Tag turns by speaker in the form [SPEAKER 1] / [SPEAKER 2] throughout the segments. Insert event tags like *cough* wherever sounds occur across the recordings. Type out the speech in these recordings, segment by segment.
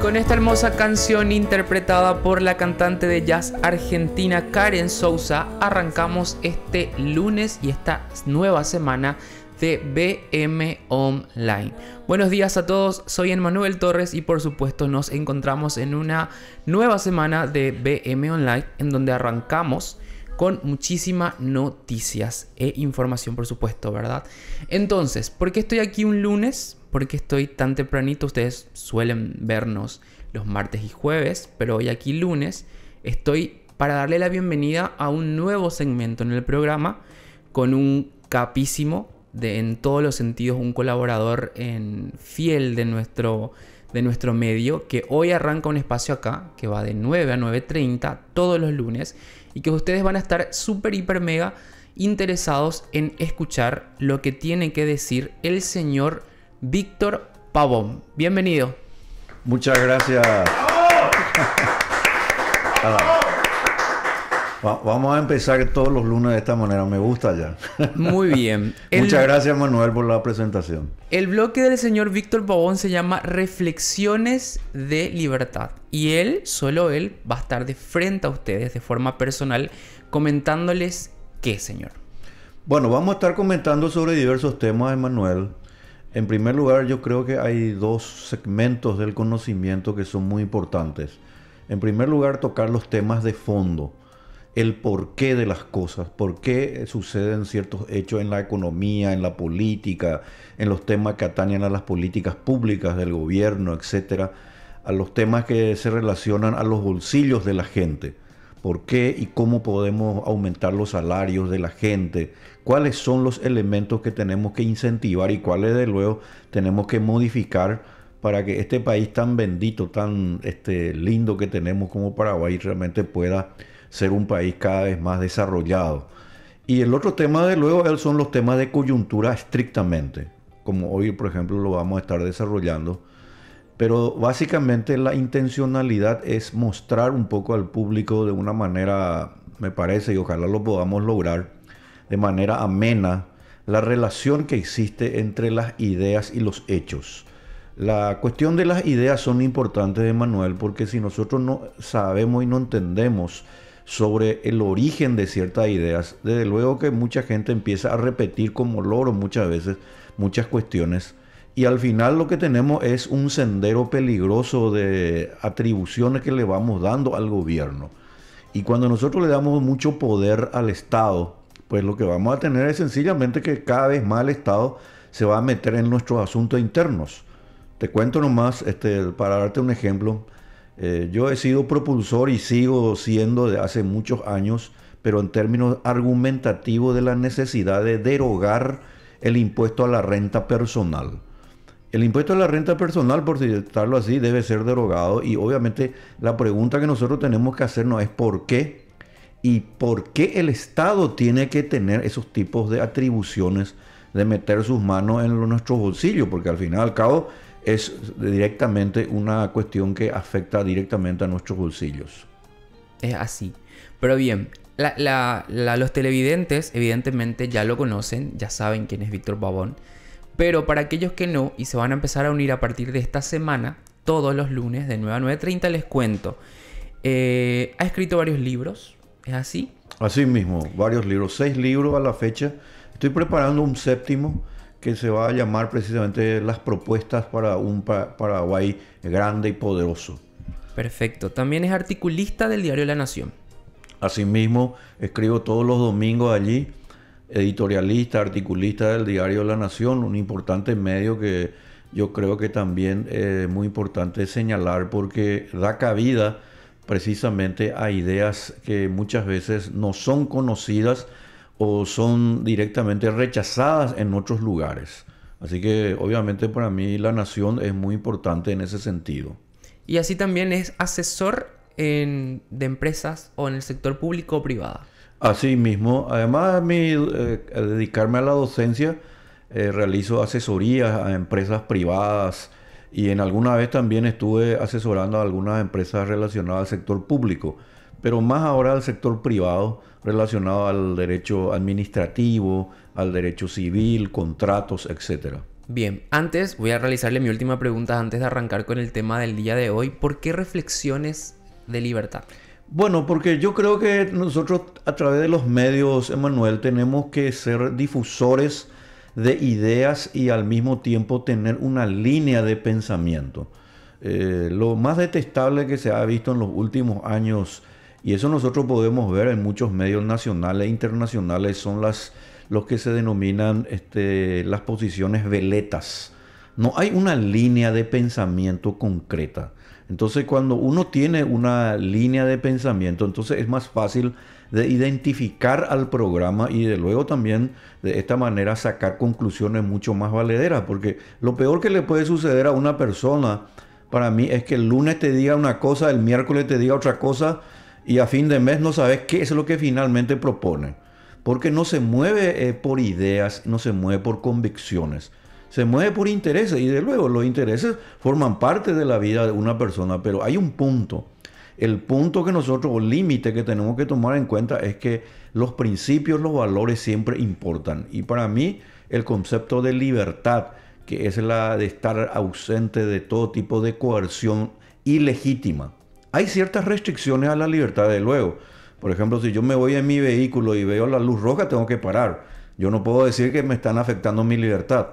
[SPEAKER 1] con esta hermosa canción interpretada por la cantante de jazz argentina Karen Souza, arrancamos este lunes y esta nueva semana de BM Online. Buenos días a todos, soy Emmanuel Torres y por supuesto nos encontramos en una nueva semana de BM Online en donde arrancamos con muchísimas noticias e información por supuesto, ¿verdad? Entonces, ¿por qué estoy aquí un lunes? Porque estoy tan tempranito. Ustedes suelen vernos los martes y jueves, pero hoy aquí lunes estoy para darle la bienvenida a un nuevo segmento en el programa con un capísimo de en todos los sentidos un colaborador en fiel de nuestro de nuestro medio que hoy arranca un espacio acá que va de 9 a 9.30 todos los lunes y que ustedes van a estar súper hiper mega interesados en escuchar lo que tiene que decir el señor Víctor Pavón. Bienvenido.
[SPEAKER 2] Muchas gracias. Vamos a empezar todos los lunes de esta manera, me gusta ya.
[SPEAKER 1] Muy bien. *laughs*
[SPEAKER 2] Muchas gracias Manuel por la presentación.
[SPEAKER 1] El bloque del señor Víctor Pavón se llama Reflexiones de Libertad. Y él, solo él, va a estar de frente a ustedes de forma personal comentándoles qué, señor.
[SPEAKER 2] Bueno, vamos a estar comentando sobre diversos temas, Emanuel. En primer lugar, yo creo que hay dos segmentos del conocimiento que son muy importantes. En primer lugar, tocar los temas de fondo, el porqué de las cosas, por qué suceden ciertos hechos en la economía, en la política, en los temas que atañen a las políticas públicas del gobierno, etcétera, a los temas que se relacionan a los bolsillos de la gente por qué y cómo podemos aumentar los salarios de la gente, cuáles son los elementos que tenemos que incentivar y cuáles de luego tenemos que modificar para que este país tan bendito, tan este, lindo que tenemos como Paraguay realmente pueda ser un país cada vez más desarrollado. Y el otro tema de luego son los temas de coyuntura estrictamente, como hoy por ejemplo lo vamos a estar desarrollando pero básicamente la intencionalidad es mostrar un poco al público de una manera, me parece, y ojalá lo podamos lograr, de manera amena, la relación que existe entre las ideas y los hechos. La cuestión de las ideas son importantes, Emanuel, porque si nosotros no sabemos y no entendemos sobre el origen de ciertas ideas, desde luego que mucha gente empieza a repetir como loro muchas veces muchas cuestiones y al final lo que tenemos es un sendero peligroso de atribuciones que le vamos dando al gobierno. Y cuando nosotros le damos mucho poder al Estado, pues lo que vamos a tener es sencillamente que cada vez más el Estado se va a meter en nuestros asuntos internos. Te cuento nomás, este, para darte un ejemplo, eh, yo he sido propulsor y sigo siendo de hace muchos años, pero en términos argumentativos de la necesidad de derogar el impuesto a la renta personal. El impuesto a la renta personal, por citarlo así, debe ser derogado y obviamente la pregunta que nosotros tenemos que hacernos es por qué y por qué el Estado tiene que tener esos tipos de atribuciones de meter sus manos en nuestros bolsillos, porque al final al cabo es directamente una cuestión que afecta directamente a nuestros bolsillos.
[SPEAKER 1] Es así. Pero bien, los televidentes evidentemente ya lo conocen, ya saben quién es Víctor Babón. Pero para aquellos que no y se van a empezar a unir a partir de esta semana, todos los lunes de 9 a 9.30 les cuento. Eh, ha escrito varios libros, ¿es así?
[SPEAKER 2] Así mismo, varios libros, seis libros a la fecha. Estoy preparando un séptimo que se va a llamar precisamente Las propuestas para un Paraguay grande y poderoso.
[SPEAKER 1] Perfecto. También es articulista del diario La Nación.
[SPEAKER 2] Asimismo, escribo todos los domingos allí editorialista, articulista del diario La Nación, un importante medio que yo creo que también es muy importante señalar porque da cabida precisamente a ideas que muchas veces no son conocidas o son directamente rechazadas en otros lugares. Así que obviamente para mí La Nación es muy importante en ese sentido.
[SPEAKER 1] Y así también es asesor de empresas o en el sector público o privado.
[SPEAKER 2] Así mismo, además de eh, dedicarme a la docencia, eh, realizo asesorías a empresas privadas y en alguna vez también estuve asesorando a algunas empresas relacionadas al sector público, pero más ahora al sector privado relacionado al derecho administrativo, al derecho civil, contratos, etc.
[SPEAKER 1] Bien, antes voy a realizarle mi última pregunta antes de arrancar con el tema del día de hoy. ¿Por qué reflexiones de libertad?
[SPEAKER 2] Bueno, porque yo creo que nosotros a través de los medios, Emanuel, tenemos que ser difusores de ideas y al mismo tiempo tener una línea de pensamiento. Eh, lo más detestable que se ha visto en los últimos años, y eso nosotros podemos ver en muchos medios nacionales e internacionales, son las, los que se denominan este, las posiciones veletas. No hay una línea de pensamiento concreta. Entonces cuando uno tiene una línea de pensamiento, entonces es más fácil de identificar al programa y de luego también de esta manera sacar conclusiones mucho más valederas, porque lo peor que le puede suceder a una persona para mí es que el lunes te diga una cosa, el miércoles te diga otra cosa y a fin de mes no sabes qué es lo que finalmente propone, porque no se mueve eh, por ideas, no se mueve por convicciones. Se mueve por intereses y de luego los intereses forman parte de la vida de una persona, pero hay un punto el punto que nosotros, o límite que tenemos que tomar en cuenta es que los principios, los valores siempre importan. Y para mí el concepto de libertad, que es la de estar ausente de todo tipo de coerción ilegítima. Hay ciertas restricciones a la libertad de luego. Por ejemplo, si yo me voy en mi vehículo y veo la luz roja, tengo que parar. Yo no puedo decir que me están afectando mi libertad,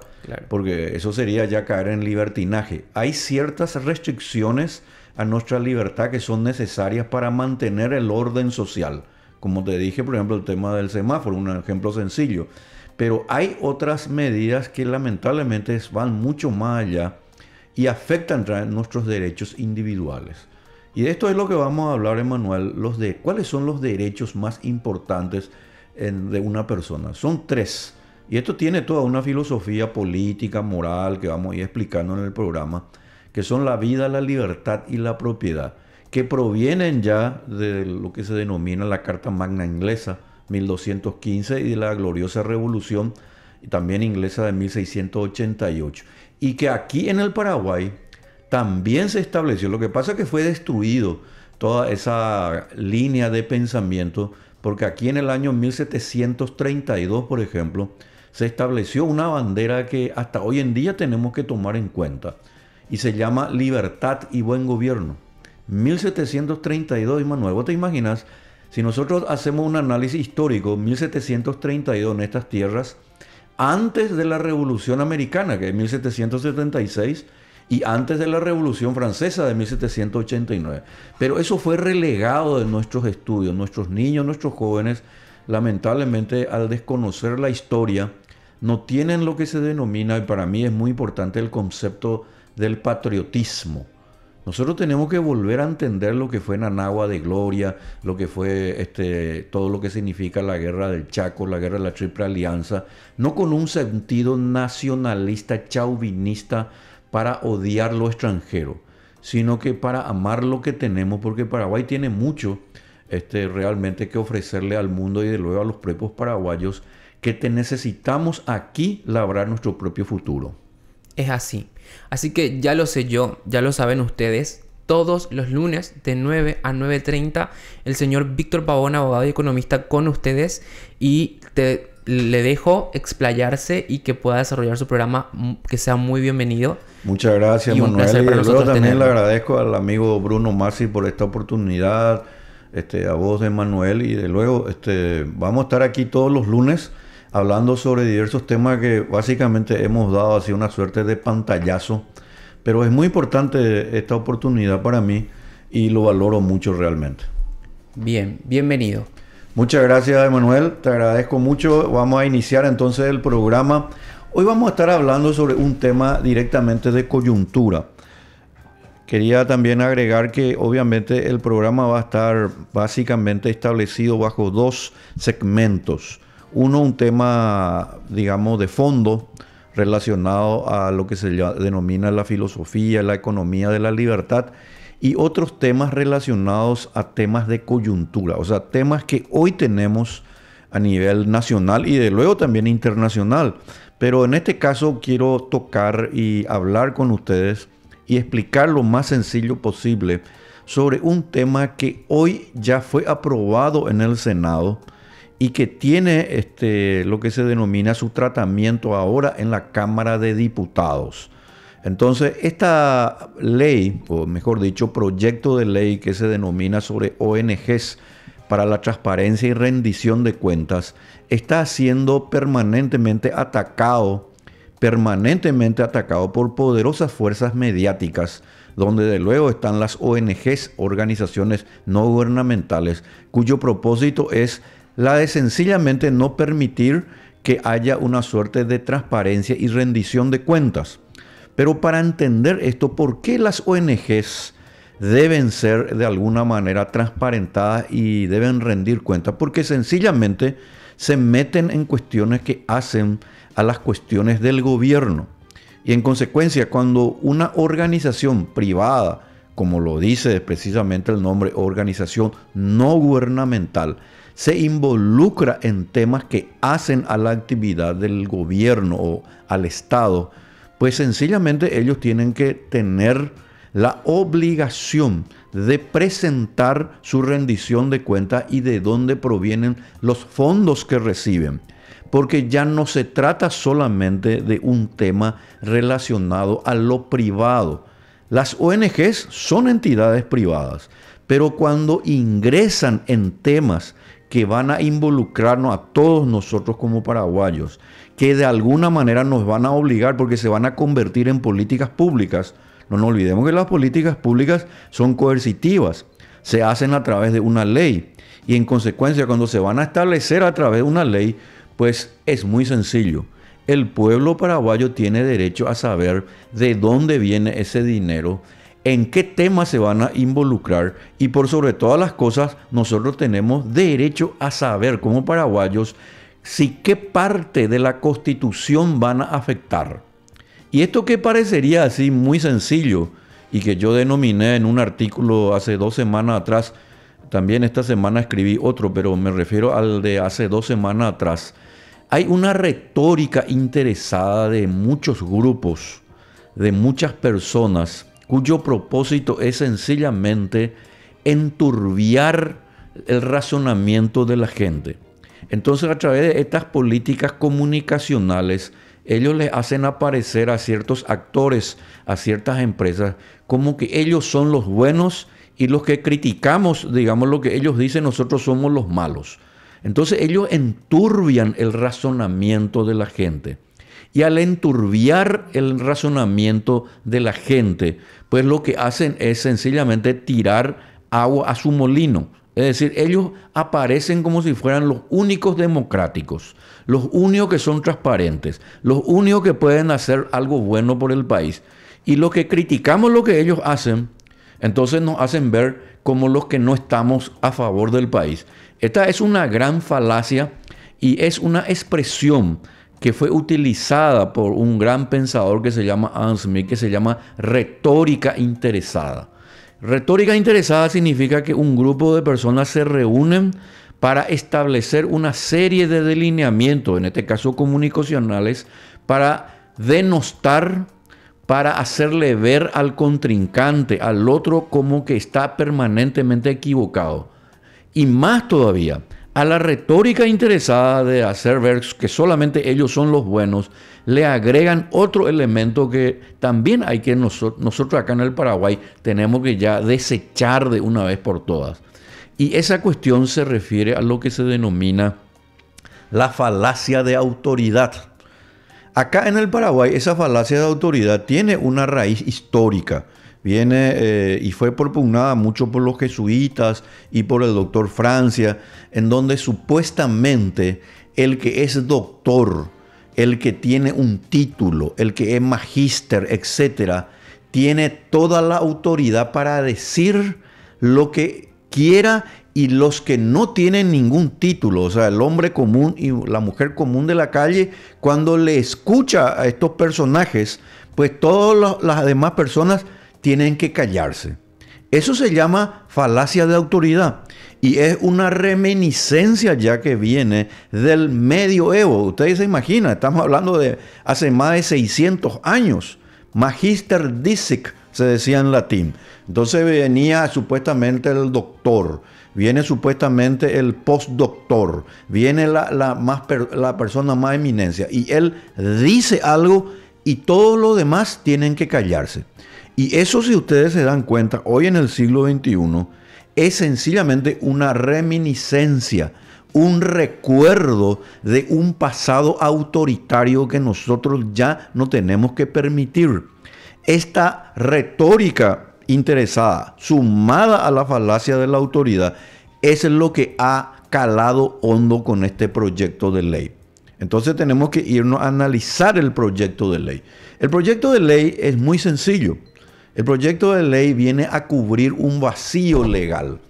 [SPEAKER 2] porque eso sería ya caer en libertinaje. Hay ciertas restricciones a nuestra libertad que son necesarias para mantener el orden social. Como te dije, por ejemplo, el tema del semáforo, un ejemplo sencillo. Pero hay otras medidas que lamentablemente van mucho más allá y afectan nuestros derechos individuales. Y de esto es lo que vamos a hablar, Emanuel, los de cuáles son los derechos más importantes de una persona. Son tres. Y esto tiene toda una filosofía política, moral, que vamos a ir explicando en el programa que son la vida, la libertad y la propiedad, que provienen ya de lo que se denomina la Carta Magna Inglesa 1215 y de la gloriosa Revolución también inglesa de 1688. Y que aquí en el Paraguay también se estableció, lo que pasa es que fue destruido toda esa línea de pensamiento, porque aquí en el año 1732, por ejemplo, se estableció una bandera que hasta hoy en día tenemos que tomar en cuenta y se llama Libertad y Buen Gobierno. 1732, Manuel, ¿vos te imaginas? Si nosotros hacemos un análisis histórico, 1732 en estas tierras, antes de la Revolución Americana, que es 1776, y antes de la Revolución Francesa de 1789. Pero eso fue relegado de nuestros estudios. Nuestros niños, nuestros jóvenes, lamentablemente al desconocer la historia, no tienen lo que se denomina, y para mí es muy importante el concepto del patriotismo. Nosotros tenemos que volver a entender lo que fue Nanagua de Gloria, lo que fue este, todo lo que significa la guerra del Chaco, la guerra de la Triple Alianza, no con un sentido nacionalista, chauvinista, para odiar lo extranjero, sino que para amar lo que tenemos, porque Paraguay tiene mucho este, realmente que ofrecerle al mundo y de luego a los propios paraguayos que te necesitamos aquí labrar nuestro propio futuro.
[SPEAKER 1] Es así. Así que ya lo sé yo, ya lo saben ustedes. Todos los lunes de 9 a 9.30 el señor Víctor Pavón, abogado y economista, con ustedes y te, le dejo explayarse y que pueda desarrollar su programa, mm, que sea muy bienvenido.
[SPEAKER 2] Muchas gracias, Manuel. y luego también le agradezco al amigo Bruno Masi por esta oportunidad, este, a vos, de Manuel, y de luego este, vamos a estar aquí todos los lunes hablando sobre diversos temas que básicamente hemos dado así una suerte de pantallazo. Pero es muy importante esta oportunidad para mí y lo valoro mucho realmente.
[SPEAKER 1] Bien, bienvenido.
[SPEAKER 2] Muchas gracias, Emanuel. Te agradezco mucho. Vamos a iniciar entonces el programa. Hoy vamos a estar hablando sobre un tema directamente de coyuntura. Quería también agregar que obviamente el programa va a estar básicamente establecido bajo dos segmentos. Uno, un tema, digamos, de fondo relacionado a lo que se denomina la filosofía, la economía de la libertad, y otros temas relacionados a temas de coyuntura, o sea, temas que hoy tenemos a nivel nacional y de luego también internacional. Pero en este caso quiero tocar y hablar con ustedes y explicar lo más sencillo posible sobre un tema que hoy ya fue aprobado en el Senado y que tiene este, lo que se denomina su tratamiento ahora en la Cámara de Diputados. Entonces, esta ley, o mejor dicho, proyecto de ley que se denomina sobre ONGs para la transparencia y rendición de cuentas, está siendo permanentemente atacado, permanentemente atacado por poderosas fuerzas mediáticas, donde de luego están las ONGs, organizaciones no gubernamentales, cuyo propósito es la de sencillamente no permitir que haya una suerte de transparencia y rendición de cuentas. Pero para entender esto, ¿por qué las ONGs deben ser de alguna manera transparentadas y deben rendir cuentas? Porque sencillamente se meten en cuestiones que hacen a las cuestiones del gobierno. Y en consecuencia, cuando una organización privada, como lo dice precisamente el nombre, organización no gubernamental, se involucra en temas que hacen a la actividad del gobierno o al Estado, pues sencillamente ellos tienen que tener la obligación de presentar su rendición de cuenta y de dónde provienen los fondos que reciben. Porque ya no se trata solamente de un tema relacionado a lo privado. Las ONGs son entidades privadas, pero cuando ingresan en temas que van a involucrarnos a todos nosotros como paraguayos, que de alguna manera nos van a obligar porque se van a convertir en políticas públicas. No nos olvidemos que las políticas públicas son coercitivas, se hacen a través de una ley y en consecuencia cuando se van a establecer a través de una ley, pues es muy sencillo. El pueblo paraguayo tiene derecho a saber de dónde viene ese dinero en qué temas se van a involucrar y por sobre todas las cosas nosotros tenemos derecho a saber como paraguayos si qué parte de la constitución van a afectar. Y esto que parecería así muy sencillo y que yo denominé en un artículo hace dos semanas atrás, también esta semana escribí otro, pero me refiero al de hace dos semanas atrás, hay una retórica interesada de muchos grupos, de muchas personas cuyo propósito es sencillamente enturbiar el razonamiento de la gente. Entonces a través de estas políticas comunicacionales, ellos le hacen aparecer a ciertos actores, a ciertas empresas, como que ellos son los buenos y los que criticamos, digamos lo que ellos dicen, nosotros somos los malos. Entonces ellos enturbian el razonamiento de la gente. Y al enturbiar el razonamiento de la gente, pues lo que hacen es sencillamente tirar agua a su molino. Es decir, ellos aparecen como si fueran los únicos democráticos, los únicos que son transparentes, los únicos que pueden hacer algo bueno por el país. Y los que criticamos lo que ellos hacen, entonces nos hacen ver como los que no estamos a favor del país. Esta es una gran falacia y es una expresión que fue utilizada por un gran pensador que se llama Adam Smith, que se llama retórica interesada. Retórica interesada significa que un grupo de personas se reúnen para establecer una serie de delineamientos, en este caso comunicacionales, para denostar, para hacerle ver al contrincante, al otro, como que está permanentemente equivocado. Y más todavía, a la retórica interesada de hacer ver que solamente ellos son los buenos, le agregan otro elemento que también hay que nosotros, nosotros acá en el Paraguay tenemos que ya desechar de una vez por todas. Y esa cuestión se refiere a lo que se denomina la falacia de autoridad. Acá en el Paraguay esa falacia de autoridad tiene una raíz histórica viene eh, y fue propugnada mucho por los jesuitas y por el doctor Francia, en donde supuestamente el que es doctor, el que tiene un título, el que es magíster, etcétera, tiene toda la autoridad para decir lo que quiera y los que no tienen ningún título, o sea, el hombre común y la mujer común de la calle, cuando le escucha a estos personajes, pues todas las demás personas tienen que callarse. Eso se llama falacia de autoridad y es una reminiscencia ya que viene del medioevo. Ustedes se imaginan, estamos hablando de hace más de 600 años. Magister disic se decía en latín. Entonces venía supuestamente el doctor, viene supuestamente el postdoctor, viene la, más la persona más eminencia y él dice algo y todos los demás tienen que callarse. Y eso si ustedes se dan cuenta, hoy en el siglo XXI es sencillamente una reminiscencia un recuerdo de un pasado autoritario que nosotros ya no tenemos que permitir. Esta retórica interesada, sumada a la falacia de la autoridad, es lo que ha calado hondo con este proyecto de ley. Entonces tenemos que irnos a analizar el proyecto de ley. El proyecto de ley es muy sencillo. El proyecto de ley viene a cubrir un vacío legal.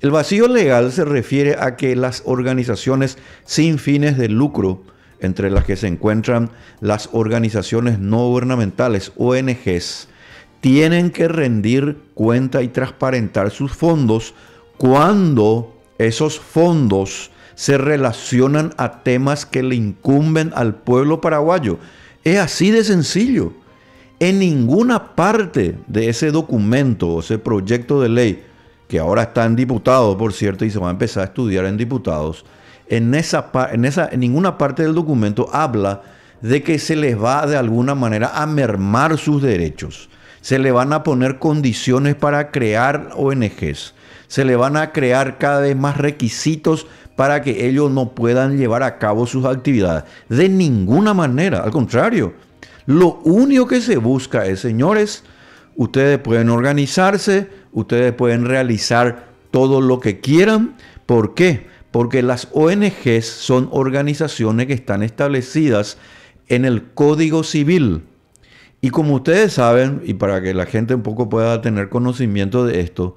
[SPEAKER 2] El vacío legal se refiere a que las organizaciones sin fines de lucro, entre las que se encuentran las organizaciones no gubernamentales, ONGs, tienen que rendir cuenta y transparentar sus fondos cuando esos fondos se relacionan a temas que le incumben al pueblo paraguayo. Es así de sencillo. En ninguna parte de ese documento o ese proyecto de ley que ahora está en diputados, por cierto, y se va a empezar a estudiar en diputados, en, esa, en, esa, en ninguna parte del documento habla de que se les va de alguna manera a mermar sus derechos. Se le van a poner condiciones para crear ONGs. Se le van a crear cada vez más requisitos para que ellos no puedan llevar a cabo sus actividades. De ninguna manera, al contrario. Lo único que se busca es, señores, ustedes pueden organizarse, ustedes pueden realizar todo lo que quieran. ¿Por qué? Porque las ONGs son organizaciones que están establecidas en el Código Civil. Y como ustedes saben, y para que la gente un poco pueda tener conocimiento de esto,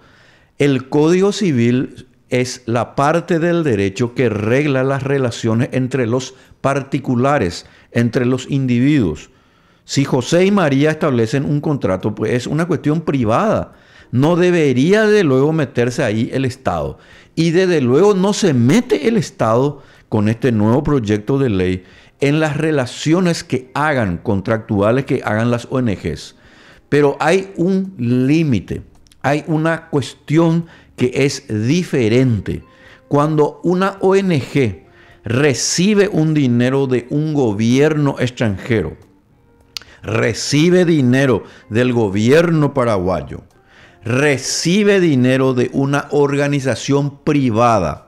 [SPEAKER 2] el Código Civil es la parte del derecho que regla las relaciones entre los particulares, entre los individuos. Si José y María establecen un contrato, pues es una cuestión privada no debería de luego meterse ahí el Estado. Y desde luego no se mete el Estado con este nuevo proyecto de ley en las relaciones que hagan, contractuales que hagan las ONGs. Pero hay un límite, hay una cuestión que es diferente. Cuando una ONG recibe un dinero de un gobierno extranjero, recibe dinero del gobierno paraguayo, recibe dinero de una organización privada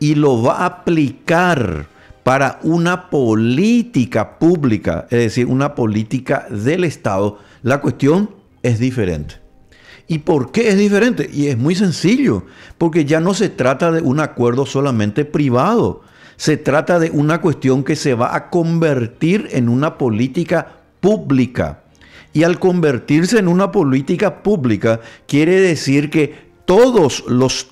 [SPEAKER 2] y lo va a aplicar para una política pública, es decir, una política del Estado, la cuestión es diferente. ¿Y por qué es diferente? Y es muy sencillo, porque ya no se trata de un acuerdo solamente privado, se trata de una cuestión que se va a convertir en una política pública. Y al convertirse en una política pública, quiere decir que todos los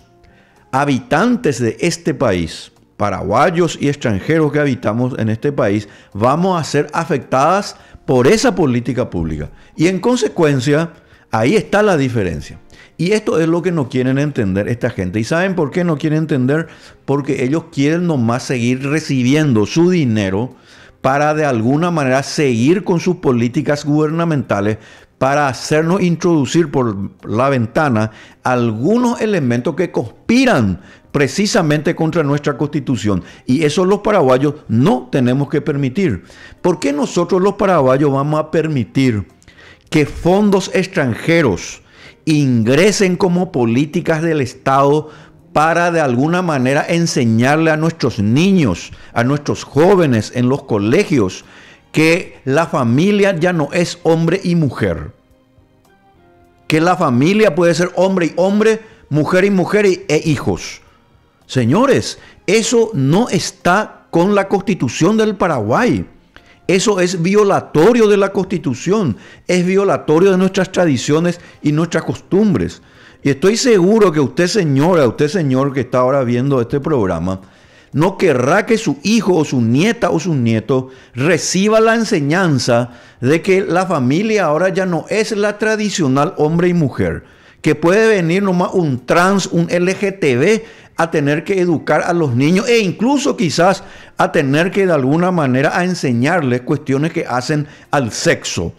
[SPEAKER 2] habitantes de este país, paraguayos y extranjeros que habitamos en este país, vamos a ser afectadas por esa política pública. Y en consecuencia, ahí está la diferencia. Y esto es lo que no quieren entender esta gente. ¿Y saben por qué no quieren entender? Porque ellos quieren nomás seguir recibiendo su dinero para de alguna manera seguir con sus políticas gubernamentales para hacernos introducir por la ventana algunos elementos que conspiran precisamente contra nuestra constitución. Y eso los paraguayos no tenemos que permitir. ¿Por qué nosotros los paraguayos vamos a permitir que fondos extranjeros ingresen como políticas del Estado para de alguna manera enseñarle a nuestros niños, a nuestros jóvenes en los colegios, que la familia ya no es hombre y mujer. Que la familia puede ser hombre y hombre, mujer y mujer e hijos. Señores, eso no está con la constitución del Paraguay. Eso es violatorio de la constitución, es violatorio de nuestras tradiciones y nuestras costumbres. Y estoy seguro que usted señora, usted señor que está ahora viendo este programa, no querrá que su hijo o su nieta o su nieto reciba la enseñanza de que la familia ahora ya no es la tradicional hombre y mujer, que puede venir nomás un trans, un LGTB a tener que educar a los niños e incluso quizás a tener que de alguna manera a enseñarles cuestiones que hacen al sexo.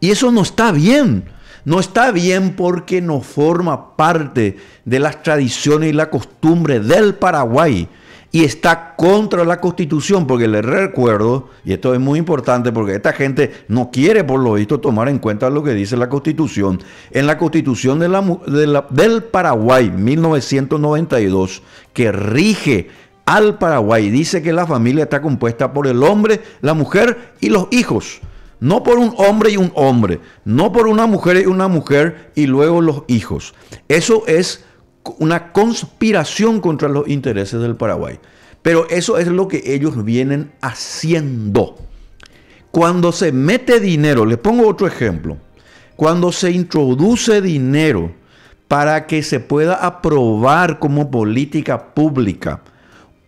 [SPEAKER 2] Y eso no está bien. No está bien porque no forma parte de las tradiciones y la costumbre del Paraguay y está contra la constitución, porque le recuerdo, y esto es muy importante porque esta gente no quiere por lo visto tomar en cuenta lo que dice la constitución. En la constitución de del Paraguay 1992, que rige al Paraguay, dice que la familia está compuesta por el hombre, la mujer y los hijos. No por un hombre y un hombre, no por una mujer y una mujer y luego los hijos. Eso es una conspiración contra los intereses del Paraguay. Pero eso es lo que ellos vienen haciendo. Cuando se mete dinero, le pongo otro ejemplo, cuando se introduce dinero para que se pueda aprobar como política pública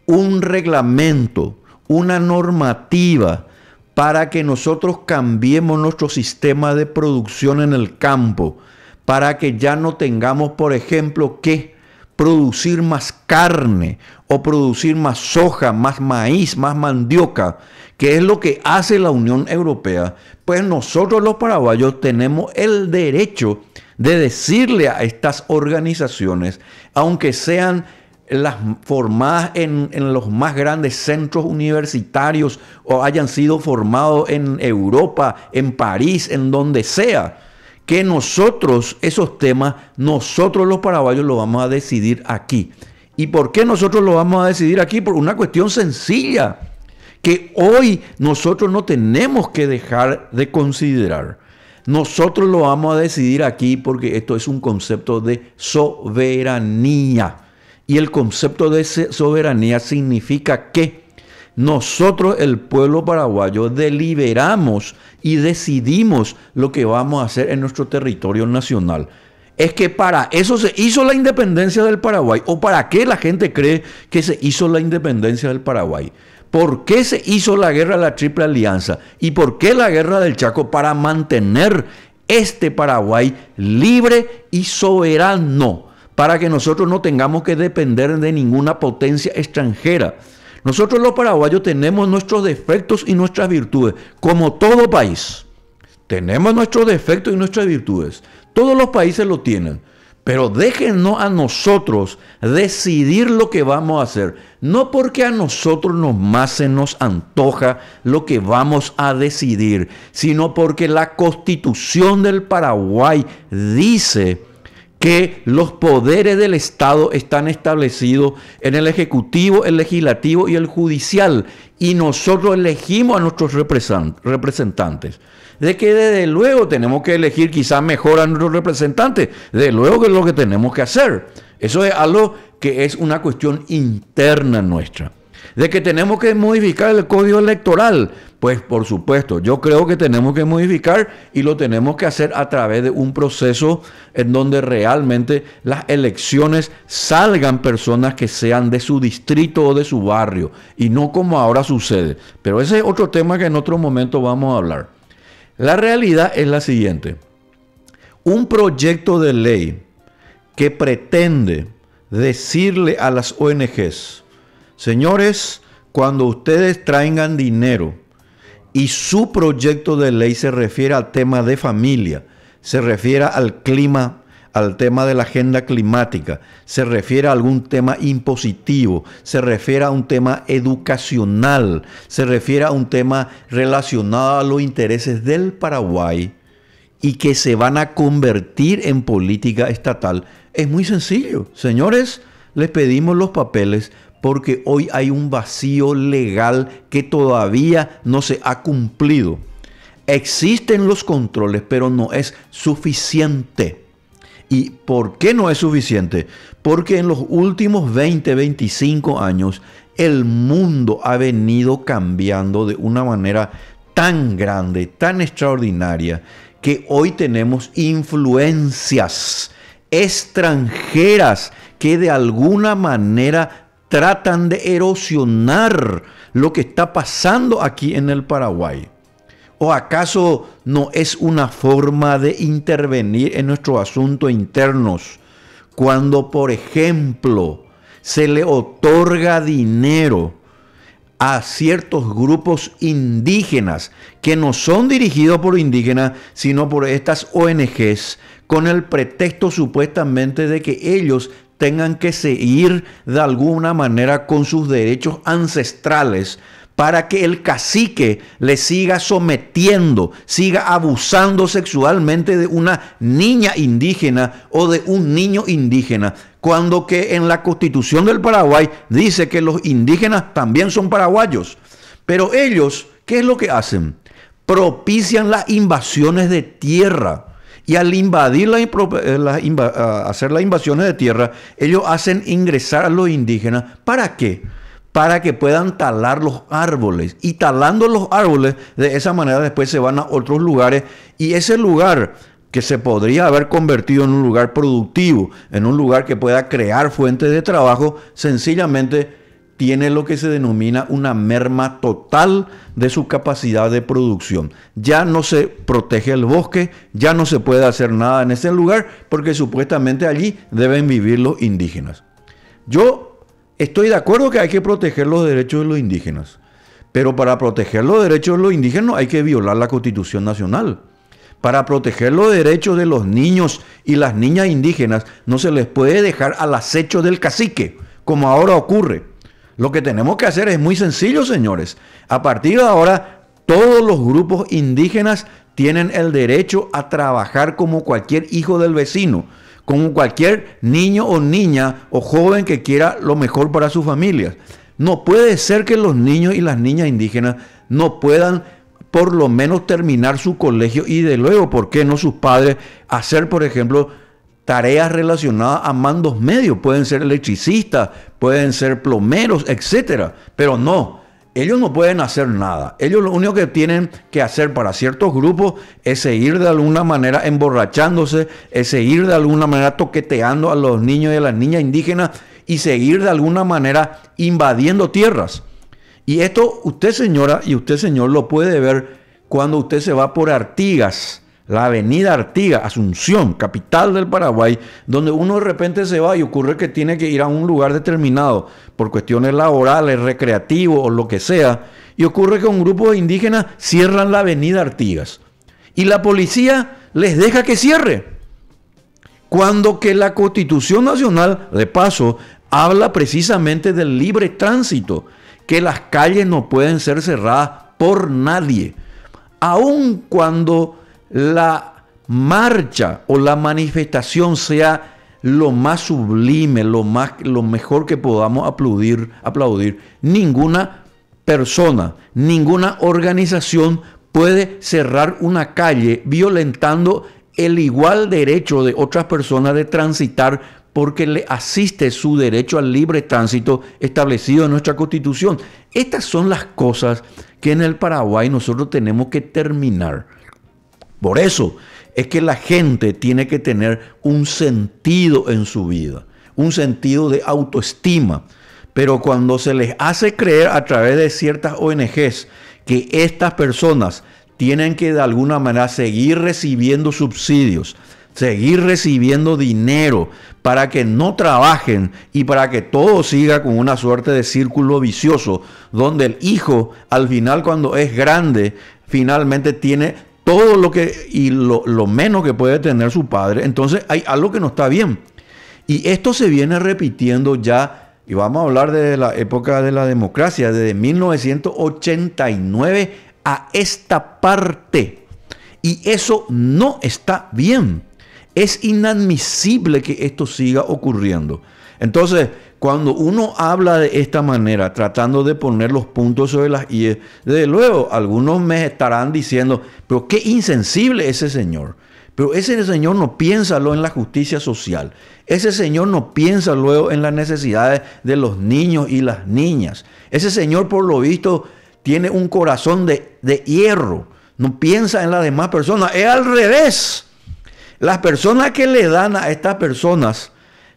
[SPEAKER 2] un reglamento, una normativa para que nosotros cambiemos nuestro sistema de producción en el campo, para que ya no tengamos, por ejemplo, que producir más carne o producir más soja, más maíz, más mandioca, que es lo que hace la Unión Europea, pues nosotros los paraguayos tenemos el derecho de decirle a estas organizaciones, aunque sean las formadas en, en, los más grandes centros universitarios o hayan sido formados en Europa, en París, en donde sea, que nosotros esos temas, nosotros los paraguayos lo vamos a decidir aquí. ¿Y por qué nosotros lo vamos a decidir aquí? Por una cuestión sencilla, que hoy nosotros no tenemos que dejar de considerar. Nosotros lo vamos a decidir aquí porque esto es un concepto de soberanía. Y el concepto de soberanía significa que nosotros, el pueblo paraguayo, deliberamos y decidimos lo que vamos a hacer en nuestro territorio nacional. Es que para eso se hizo la independencia del Paraguay. ¿O para qué la gente cree que se hizo la independencia del Paraguay? ¿Por qué se hizo la guerra de la Triple Alianza? ¿Y por qué la guerra del Chaco? Para mantener este Paraguay libre y soberano. Para que nosotros no tengamos que depender de ninguna potencia extranjera. Nosotros los paraguayos tenemos nuestros defectos y nuestras virtudes, como todo país. Tenemos nuestros defectos y nuestras virtudes. Todos los países lo tienen. Pero déjenos a nosotros decidir lo que vamos a hacer. No porque a nosotros nos más se nos antoja lo que vamos a decidir, sino porque la constitución del Paraguay dice que los poderes del Estado están establecidos en el Ejecutivo, el Legislativo y el Judicial. Y nosotros elegimos a nuestros representantes. De que desde luego tenemos que elegir quizás mejor a nuestros representantes. Desde luego que es lo que tenemos que hacer. Eso es algo que es una cuestión interna nuestra de que tenemos que modificar el código electoral. Pues por supuesto, yo creo que tenemos que modificar y lo tenemos que hacer a través de un proceso en donde realmente las elecciones salgan personas que sean de su distrito o de su barrio y no como ahora sucede. Pero ese es otro tema que en otro momento vamos a hablar. La realidad es la siguiente. Un proyecto de ley que pretende decirle a las ONGs, Señores, cuando ustedes traigan dinero y su proyecto de ley se refiere al tema de familia, se refiere al clima, al tema de la agenda climática, se refiere a algún tema impositivo, se refiere a un tema educacional, se refiere a un tema relacionado a los intereses del Paraguay y que se van a convertir en política estatal, es muy sencillo. Señores, les pedimos los papeles porque hoy hay un vacío legal que todavía no se ha cumplido. Existen los controles, pero no es suficiente. ¿Y por qué no es suficiente? Porque en los últimos 20, 25 años el mundo ha venido cambiando de una manera tan grande, tan extraordinaria, que hoy tenemos influencias extranjeras que de alguna manera tratan de erosionar lo que está pasando aquí en el Paraguay. ¿O acaso no es una forma de intervenir en nuestros asuntos internos cuando, por ejemplo, se le otorga dinero a ciertos grupos indígenas que no son dirigidos por indígenas, sino por estas ONGs, con el pretexto supuestamente de que ellos tengan que seguir de alguna manera con sus derechos ancestrales para que el cacique le siga sometiendo, siga abusando sexualmente de una niña indígena o de un niño indígena, cuando que en la constitución del Paraguay dice que los indígenas también son paraguayos. Pero ellos, ¿qué es lo que hacen? Propician las invasiones de tierra. Y al invadir la, eh, hacer las invasiones de tierra, ellos hacen ingresar a los indígenas. ¿Para qué? para que puedan talar los árboles. Y talando los árboles, de esa manera después se van a otros lugares y ese lugar que se podría haber convertido en un lugar productivo, en un lugar que pueda crear fuentes de trabajo, sencillamente tiene lo que se denomina una merma total de su capacidad de producción. Ya no se protege el bosque, ya no se puede hacer nada en ese lugar porque supuestamente allí deben vivir los indígenas. Yo Estoy de acuerdo que hay que proteger los derechos de los indígenas, pero para proteger los derechos de los indígenas hay que violar la Constitución Nacional. Para proteger los derechos de los niños y las niñas indígenas no se les puede dejar al acecho del cacique, como ahora ocurre. Lo que tenemos que hacer es muy sencillo, señores. A partir de ahora, todos los grupos indígenas tienen el derecho a trabajar como cualquier hijo del vecino como cualquier niño o niña o joven que quiera lo mejor para sus familias. No puede ser que los niños y las niñas indígenas no puedan por lo menos terminar su colegio y de luego, ¿por qué no sus padres hacer, por ejemplo, tareas relacionadas a mandos medios? Pueden ser electricistas, pueden ser plomeros, etcétera, pero no ellos no pueden hacer nada. Ellos lo único que tienen que hacer para ciertos grupos es seguir de alguna manera emborrachándose, es seguir de alguna manera toqueteando a los niños y a las niñas indígenas y seguir de alguna manera invadiendo tierras. Y esto usted señora y usted señor lo puede ver cuando usted se va por Artigas la avenida Artiga, Asunción, capital del Paraguay, donde uno de repente se va y ocurre que tiene que ir a un lugar determinado por cuestiones laborales, recreativos o lo que sea, y ocurre que un grupo de indígenas cierran la avenida Artigas. Y la policía les deja que cierre. Cuando que la Constitución Nacional, de paso, habla precisamente del libre tránsito, que las calles no pueden ser cerradas por nadie. Aun cuando la marcha o la manifestación sea lo más sublime, lo, más, lo mejor que podamos aplaudir, aplaudir, ninguna persona, ninguna organización puede cerrar una calle violentando el igual derecho de otras personas de transitar porque le asiste su derecho al libre tránsito establecido en nuestra constitución. Estas son las cosas que en el Paraguay nosotros tenemos que terminar. Por eso es que la gente tiene que tener un sentido en su vida, un sentido de autoestima. Pero cuando se les hace creer a través de ciertas ONGs que estas personas tienen que de alguna manera seguir recibiendo subsidios, seguir recibiendo dinero para que no trabajen y para que todo siga con una suerte de círculo vicioso, donde el hijo al final cuando es grande, finalmente tiene todo lo que y lo, menos que puede tener su padre, entonces hay algo que no está bien. Y esto se viene repitiendo ya, y vamos a hablar de la época de la democracia, desde 1989 a esta parte. Y eso no está bien. Es inadmisible que esto siga ocurriendo. Entonces, cuando uno habla de esta manera, tratando de poner los puntos sobre las I, desde luego algunos me estarán diciendo, pero qué insensible ese señor. Pero ese señor no piensa luego en la justicia social. Ese señor no piensa luego en las necesidades de los niños y las niñas. Ese señor, por lo visto, tiene un corazón de, de hierro. No piensa en las demás personas. Es al revés. Las personas que le dan a estas personas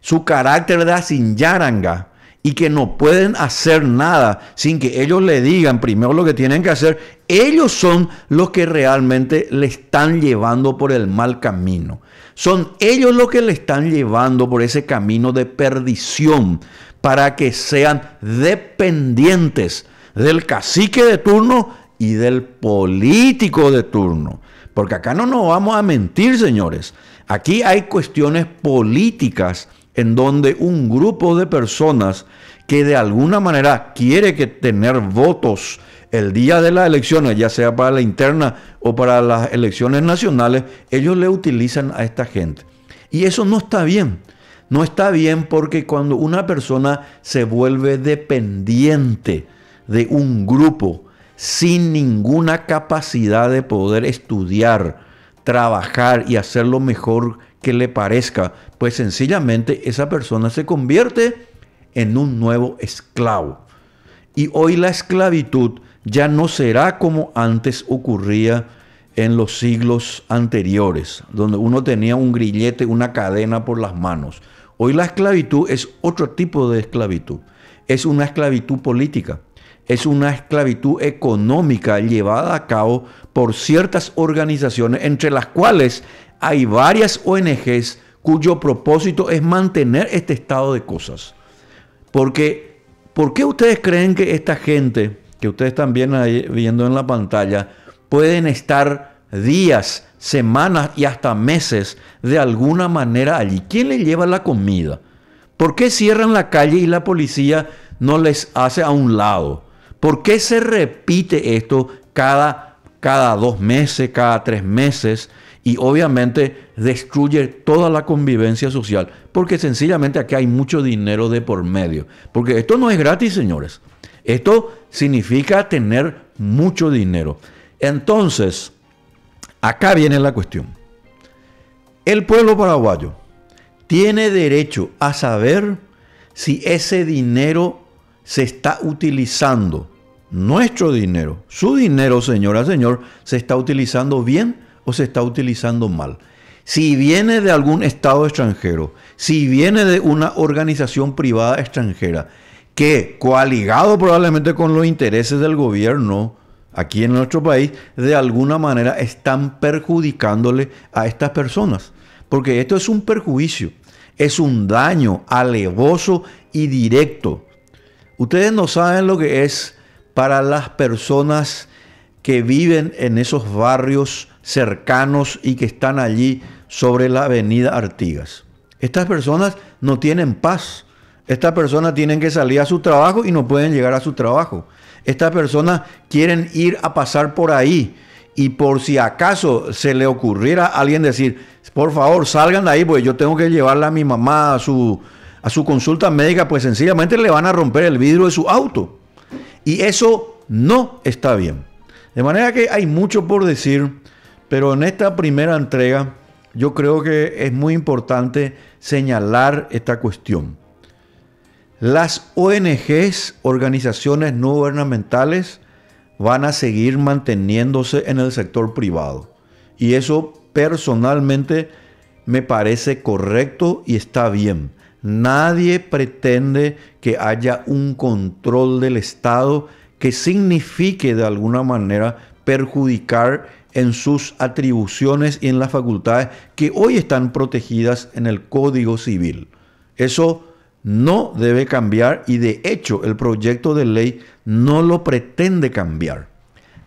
[SPEAKER 2] su carácter de yaranga y que no pueden hacer nada sin que ellos le digan primero lo que tienen que hacer, ellos son los que realmente le están llevando por el mal camino. Son ellos los que le están llevando por ese camino de perdición para que sean dependientes del cacique de turno y del político de turno. Porque acá no nos vamos a mentir, señores. Aquí hay cuestiones políticas en donde un grupo de personas que de alguna manera quiere tener votos el día de las elecciones, ya sea para la interna o para las elecciones nacionales, ellos le utilizan a esta gente. Y eso no está bien. No está bien porque cuando una persona se vuelve dependiente de un grupo sin ninguna capacidad de poder estudiar, trabajar y hacer lo mejor que le parezca, pues sencillamente esa persona se convierte en un nuevo esclavo. Y hoy la esclavitud ya no será como antes ocurría en los siglos anteriores, donde uno tenía un grillete, una cadena por las manos. Hoy la esclavitud es otro tipo de esclavitud. Es una esclavitud política, es una esclavitud económica llevada a cabo por ciertas organizaciones, entre las cuales hay varias ONGs cuyo propósito es mantener este estado de cosas. Porque, ¿por qué ustedes creen que esta gente, que ustedes están viendo en la pantalla, pueden estar días, semanas y hasta meses de alguna manera allí. ¿Quién le lleva la comida? ¿Por qué cierran la calle y la policía no les hace a un lado? ¿Por qué se repite esto cada, cada dos meses, cada tres meses? Y obviamente destruye toda la convivencia social. Porque sencillamente aquí hay mucho dinero de por medio. Porque esto no es gratis, señores. Esto significa tener mucho dinero. Entonces, acá viene la cuestión. El pueblo paraguayo tiene derecho a saber si ese dinero se está utilizando, nuestro dinero, su dinero, señora, señor, se está utilizando bien o se está utilizando mal. Si viene de algún estado extranjero, si viene de una organización privada extranjera, que coaligado probablemente con los intereses del gobierno, aquí en nuestro país, de alguna manera están perjudicándole a estas personas. Porque esto es un perjuicio, es un daño alevoso y directo. Ustedes no saben lo que es para las personas que viven en esos barrios cercanos y que están allí sobre la avenida Artigas. Estas personas no tienen paz. Estas personas tienen que salir a su trabajo y no pueden llegar a su trabajo. Estas personas quieren ir a pasar por ahí y por si acaso se le ocurriera a alguien decir, por favor, salgan de ahí, porque yo tengo que llevarla a mi mamá a su, a su consulta médica, pues sencillamente le van a romper el vidrio de su auto. Y eso no está bien. De manera que hay mucho por decir, pero en esta primera entrega yo creo que es muy importante señalar esta cuestión. Las ONGs, organizaciones no gubernamentales, van a seguir manteniéndose en el sector privado. Y eso personalmente me parece correcto y está bien. Nadie pretende que haya un control del Estado que signifique de alguna manera perjudicar en sus atribuciones y en las facultades que hoy están protegidas en el Código Civil. Eso no debe cambiar y de hecho el proyecto de ley no lo pretende cambiar.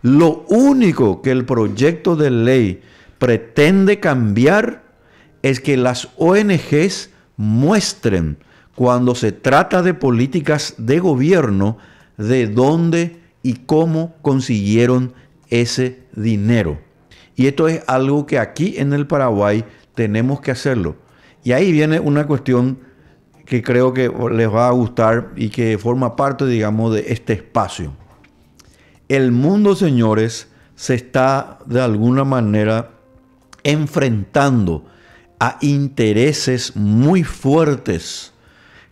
[SPEAKER 2] Lo único que el proyecto de ley pretende cambiar es que las ONGs muestren cuando se trata de políticas de gobierno de dónde y cómo consiguieron ese dinero. Y esto es algo que aquí en el Paraguay tenemos que hacerlo. Y ahí viene una cuestión que creo que les va a gustar y que forma parte, digamos, de este espacio. El mundo, señores, se está de alguna manera enfrentando a intereses muy fuertes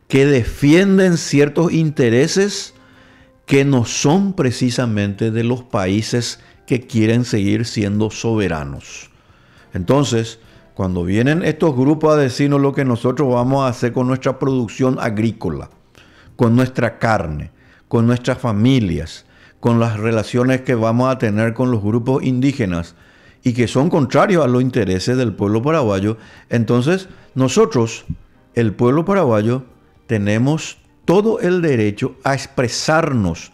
[SPEAKER 2] que defienden ciertos intereses que no son precisamente de los países que quieren seguir siendo soberanos. Entonces, cuando vienen estos grupos a decirnos lo que nosotros vamos a hacer con nuestra producción agrícola, con nuestra carne, con nuestras familias, con las relaciones que vamos a tener con los grupos indígenas y que son contrarios a los intereses del pueblo paraguayo, entonces nosotros, el pueblo paraguayo, tenemos todo el derecho a expresarnos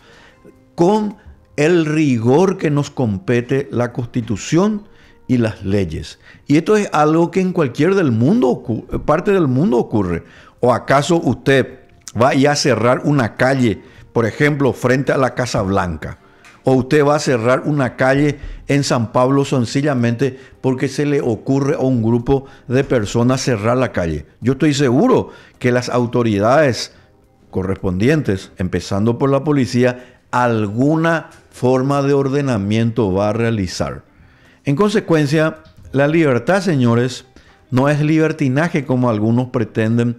[SPEAKER 2] con el rigor que nos compete la constitución y las leyes. Y esto es algo que en cualquier parte del mundo ocurre. ¿O acaso usted va a cerrar una calle, por ejemplo, frente a la Casa Blanca? ¿O usted va a cerrar una calle en San Pablo sencillamente porque se le ocurre a un grupo de personas cerrar la calle? Yo estoy seguro que las autoridades correspondientes, empezando por la policía, alguna forma de ordenamiento va a realizar. En consecuencia, la libertad, señores, no es libertinaje como algunos pretenden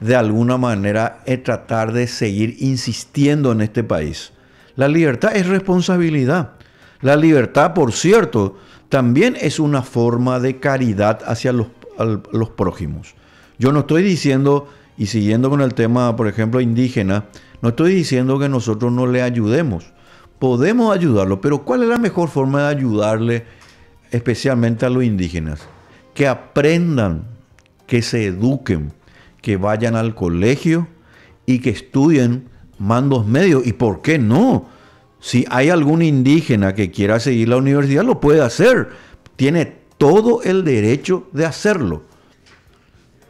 [SPEAKER 2] de alguna manera es tratar de seguir insistiendo en este país. La libertad es responsabilidad. La libertad, por cierto, también es una forma de caridad hacia los, los prójimos. Yo no estoy diciendo, y siguiendo con el tema, por ejemplo, indígena, no estoy diciendo que nosotros no le ayudemos. Podemos ayudarlo, pero ¿cuál es la mejor forma de ayudarle especialmente a los indígenas? Que aprendan, que se eduquen, que vayan al colegio y que estudien mandos medios. ¿Y por qué no? Si hay algún indígena que quiera seguir la universidad, lo puede hacer. Tiene todo el derecho de hacerlo.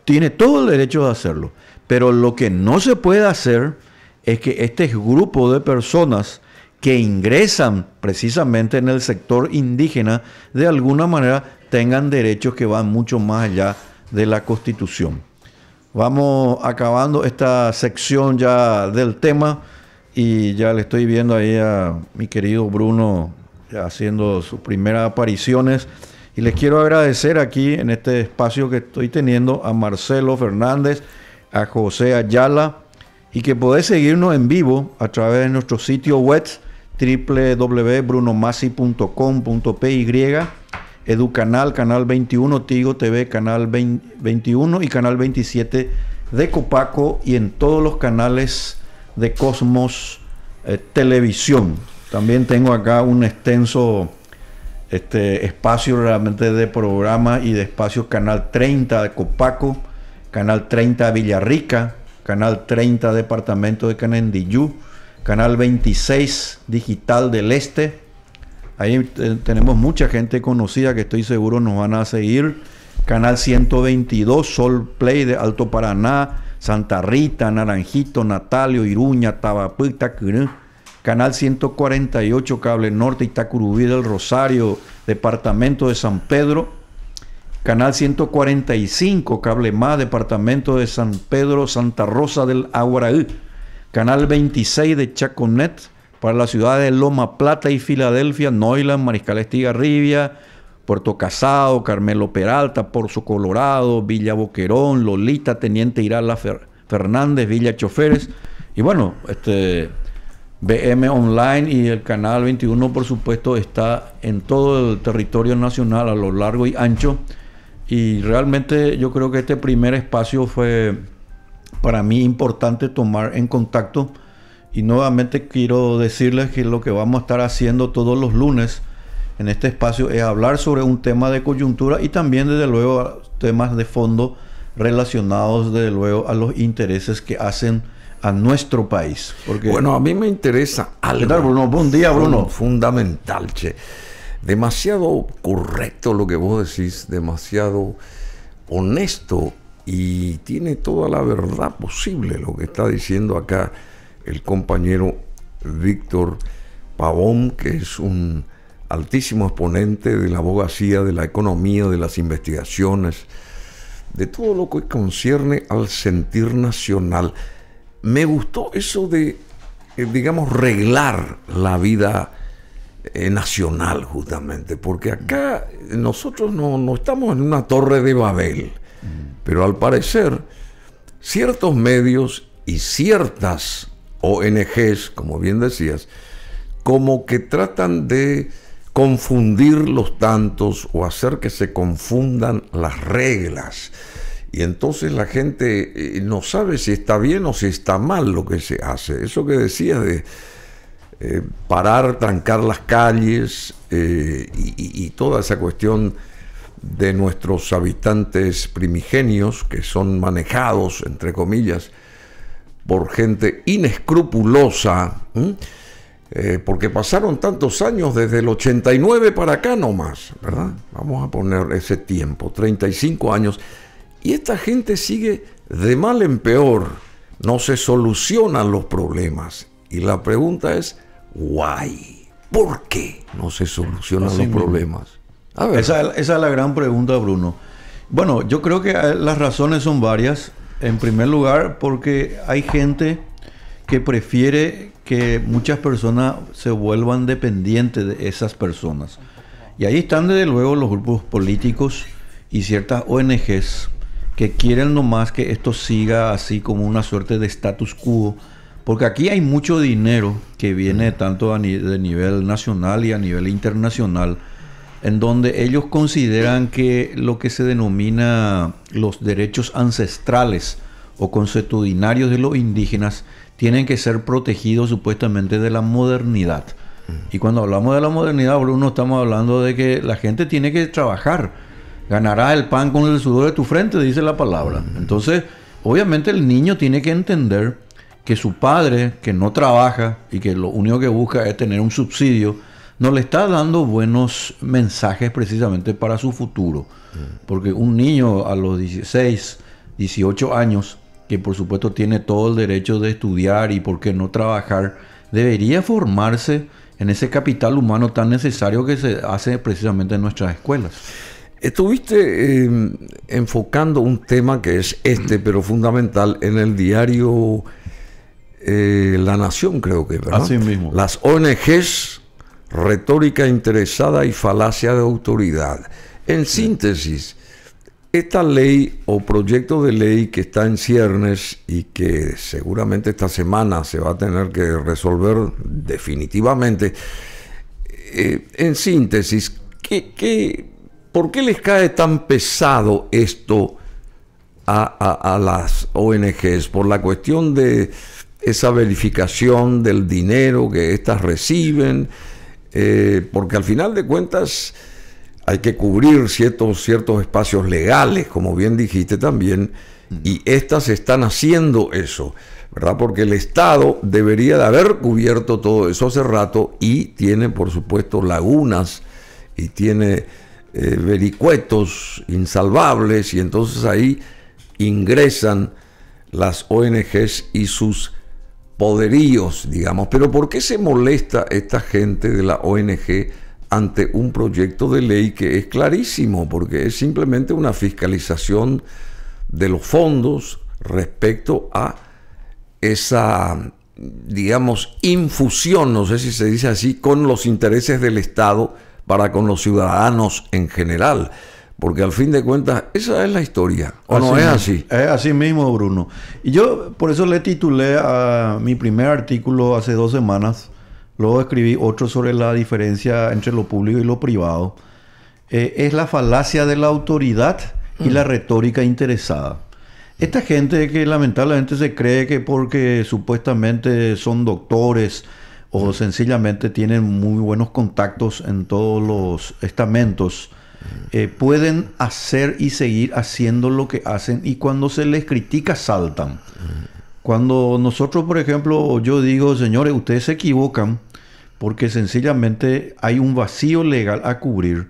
[SPEAKER 2] Tiene todo el derecho de hacerlo. Pero lo que no se puede hacer es que este grupo de personas que ingresan precisamente en el sector indígena de alguna manera tengan derechos que van mucho más allá de la constitución. Vamos acabando esta sección ya del tema y ya le estoy viendo ahí a mi querido Bruno haciendo sus primeras apariciones. Y les quiero agradecer aquí en este espacio que estoy teniendo a Marcelo Fernández, a José Ayala y que podés seguirnos en vivo a través de nuestro sitio web www.brunomasi.com.py Educanal, Canal 21, Tigo TV, Canal 21 y Canal 27 de Copaco y en todos los canales de Cosmos eh, Televisión. También tengo acá un extenso este, espacio realmente de programa y de espacio Canal 30 de Copaco, Canal 30 Villarrica, Canal 30 Departamento de Canendillú, Canal 26 Digital del Este, Ahí tenemos mucha gente conocida que estoy seguro nos van a seguir. Canal 122, Sol Play de Alto Paraná, Santa Rita, Naranjito, Natalio, Iruña, Tabapú, Canal 148, Cable Norte, Itacurubí del Rosario, Departamento de San Pedro. Canal 145, Cable Más, Departamento de San Pedro, Santa Rosa del Aguaraú. Canal 26 de Chaconet, para las ciudades de Loma Plata y Filadelfia, Noiland, Mariscal Estigarribia, Puerto Casado, Carmelo Peralta, Porzo Colorado, Villa Boquerón, Lolita, Teniente Irala Fernández, Villa Choferes. Y bueno, este BM Online y el canal 21, por supuesto, está en todo el territorio nacional a lo largo y ancho. Y realmente yo creo que este primer espacio fue para mí importante tomar en contacto y nuevamente quiero decirles que lo que vamos a estar haciendo todos los lunes en este espacio es hablar sobre un tema de coyuntura y también desde luego temas de fondo relacionados desde luego a los intereses que hacen a nuestro país.
[SPEAKER 3] Porque, bueno, a mí me interesa
[SPEAKER 2] algo. ¿Qué tal, Bruno? Buen día, Bruno.
[SPEAKER 3] Fundamental, che. Demasiado correcto lo que vos decís, demasiado honesto y tiene toda la verdad posible lo que está diciendo acá el compañero Víctor Pavón, que es un altísimo exponente de la abogacía, de la economía, de las investigaciones, de todo lo que concierne al sentir nacional. Me gustó eso de, eh, digamos, reglar la vida eh, nacional justamente, porque acá nosotros no, no, estamos en una torre de Babel, mm. pero al parecer ciertos medios y ciertas ONGs, como bien decías, como que tratan de confundir los tantos o hacer que se confundan las reglas. Y entonces la gente eh, no sabe si está bien o si está mal lo que se hace. Eso que decía de eh, parar, trancar las calles eh, y, toda esa cuestión de nuestros habitantes primigenios que son manejados, entre comillas, por gente inescrupulosa, Eh, porque pasaron tantos años desde el 89 para acá nomás, ¿verdad? Vamos a poner ese tiempo, 35 años. Y esta gente sigue de mal en peor, no se solucionan los problemas. Y la pregunta es, ¿why? ¿Por qué no se solucionan los problemas?
[SPEAKER 2] Esa, esa, es la gran pregunta, Bruno. Bueno, yo creo que eh, las razones son varias. En primer lugar, porque hay gente que prefiere que muchas personas se vuelvan dependientes de esas personas. Y ahí están desde luego los grupos políticos y ciertas ONGs que quieren nomás que esto siga así como una suerte de status quo, porque aquí hay mucho dinero que viene tanto a de nivel nacional y a nivel internacional, en donde ellos consideran que lo que se denomina los derechos ancestrales o consuetudinarios de los indígenas tienen que ser protegidos supuestamente de la modernidad. Y cuando hablamos de la modernidad, Bruno, estamos hablando de que la gente tiene que trabajar. Ganará el pan con el sudor de tu frente, dice la palabra. Entonces, obviamente el niño tiene que entender que su padre, que no trabaja y que lo único que busca es tener un subsidio, no le está dando buenos mensajes precisamente para su futuro. Porque un niño a los 16, 18 años que por supuesto tiene todo el derecho de estudiar y por qué no trabajar, debería formarse en ese capital humano tan necesario que se hace precisamente en nuestras escuelas.
[SPEAKER 3] Estuviste em, enfocando un tema que es este, pero fundamental, en el diario eh, La Nación, creo que, ¿verdad?
[SPEAKER 2] Así mismo.
[SPEAKER 3] Las ONGs, retórica interesada y falacia de autoridad. En síntesis, esta ley o proyecto de ley que está en ciernes y que seguramente esta semana se va a tener que resolver definitivamente, eh, en síntesis, por qué les cae tan pesado esto a, las ONGs? Por la cuestión de esa verificación del dinero que éstas reciben, eh, porque al final de cuentas hay que cubrir ciertos, ciertos espacios legales, como bien dijiste también, y estas están haciendo eso, ¿verdad? Porque el Estado debería de haber cubierto todo eso hace rato y tiene, por supuesto, lagunas y tiene eh, vericuetos insalvables y entonces ahí ingresan las ONGs y sus poderíos, digamos. Pero ¿por qué se molesta esta gente de la ONG? ante un proyecto de ley que es clarísimo, porque es simplemente una fiscalización de los fondos respecto a esa, digamos, infusión, no sé si se dice así, con los intereses del Estado para con los ciudadanos en general. Porque al fin de cuentas, esa es la historia. ¿O no es así?
[SPEAKER 2] Es así mismo, Bruno. Y yo por eso le titulé a mi primer artículo hace dos semanas, Luego escribí otro sobre la diferencia entre lo público y lo privado. Eh, es la falacia de la autoridad y la retórica interesada. Esta gente que lamentablemente se cree que porque supuestamente son doctores o sencillamente tienen muy buenos contactos en todos los estamentos, eh, pueden hacer y seguir haciendo lo que hacen y cuando se les critica saltan. Cuando nosotros, por ejemplo, yo digo, señores, ustedes se equivocan porque sencillamente hay un vacío legal a cubrir.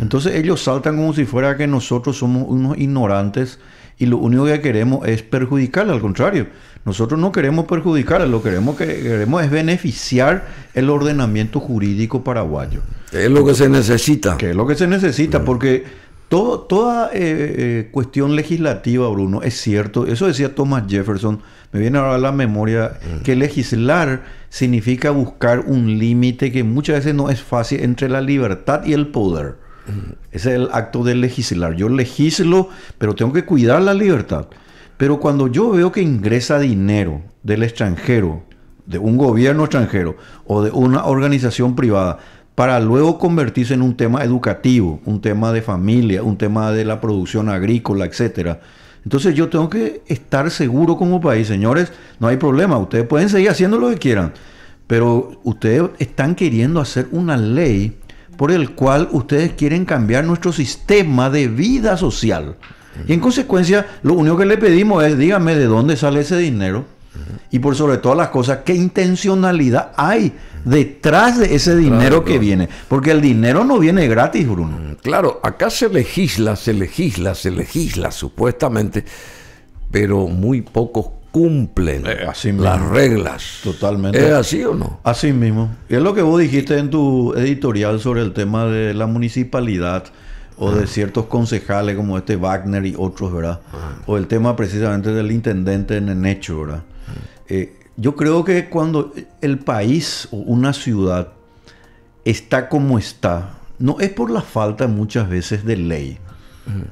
[SPEAKER 2] Entonces ellos saltan como si fuera que nosotros somos unos ignorantes y lo único que queremos es perjudicarle. Al contrario, nosotros no queremos perjudicarle, lo queremos que queremos es beneficiar el ordenamiento jurídico paraguayo.
[SPEAKER 3] Es lo que se necesita.
[SPEAKER 2] Que es lo que se necesita, porque toda eh, eh, cuestión legislativa, Bruno, es cierto, eso decía Thomas Jefferson, me viene ahora a la memoria, mm. que legislar significa buscar un límite que muchas veces no es fácil entre la libertad y el poder. Mm. Ese es el acto de legislar. Yo legislo, pero tengo que cuidar la libertad. Pero cuando yo veo que ingresa dinero del extranjero, de un gobierno extranjero o de una organización privada, para luego convertirse en un tema educativo, un tema de familia, un tema de la producción agrícola, etcétera. Entonces yo tengo que estar seguro como país, señores, no hay problema, ustedes pueden seguir haciendo lo que quieran, pero ustedes están queriendo hacer una ley por el cual ustedes quieren cambiar nuestro sistema de vida social. Y en consecuencia, lo único que le pedimos es, dígame de dónde sale ese dinero Y por sobre todas las cosas, ¿qué intencionalidad hay detrás de ese dinero que viene? Porque el dinero no viene gratis, Bruno.
[SPEAKER 3] Mm, Claro, acá se legisla, se legisla, se legisla supuestamente, pero muy pocos cumplen
[SPEAKER 2] Eh, así
[SPEAKER 3] las reglas.
[SPEAKER 2] Totalmente.
[SPEAKER 3] ¿Es así o no?
[SPEAKER 2] Así mismo. Es lo que vos dijiste en tu editorial sobre el tema de la municipalidad o de ciertos concejales como este Wagner y otros, ¿verdad? O el tema precisamente del intendente en el hecho, ¿verdad? Eh, yo creo que cuando el país o una ciudad está como está, no es por la falta muchas veces de ley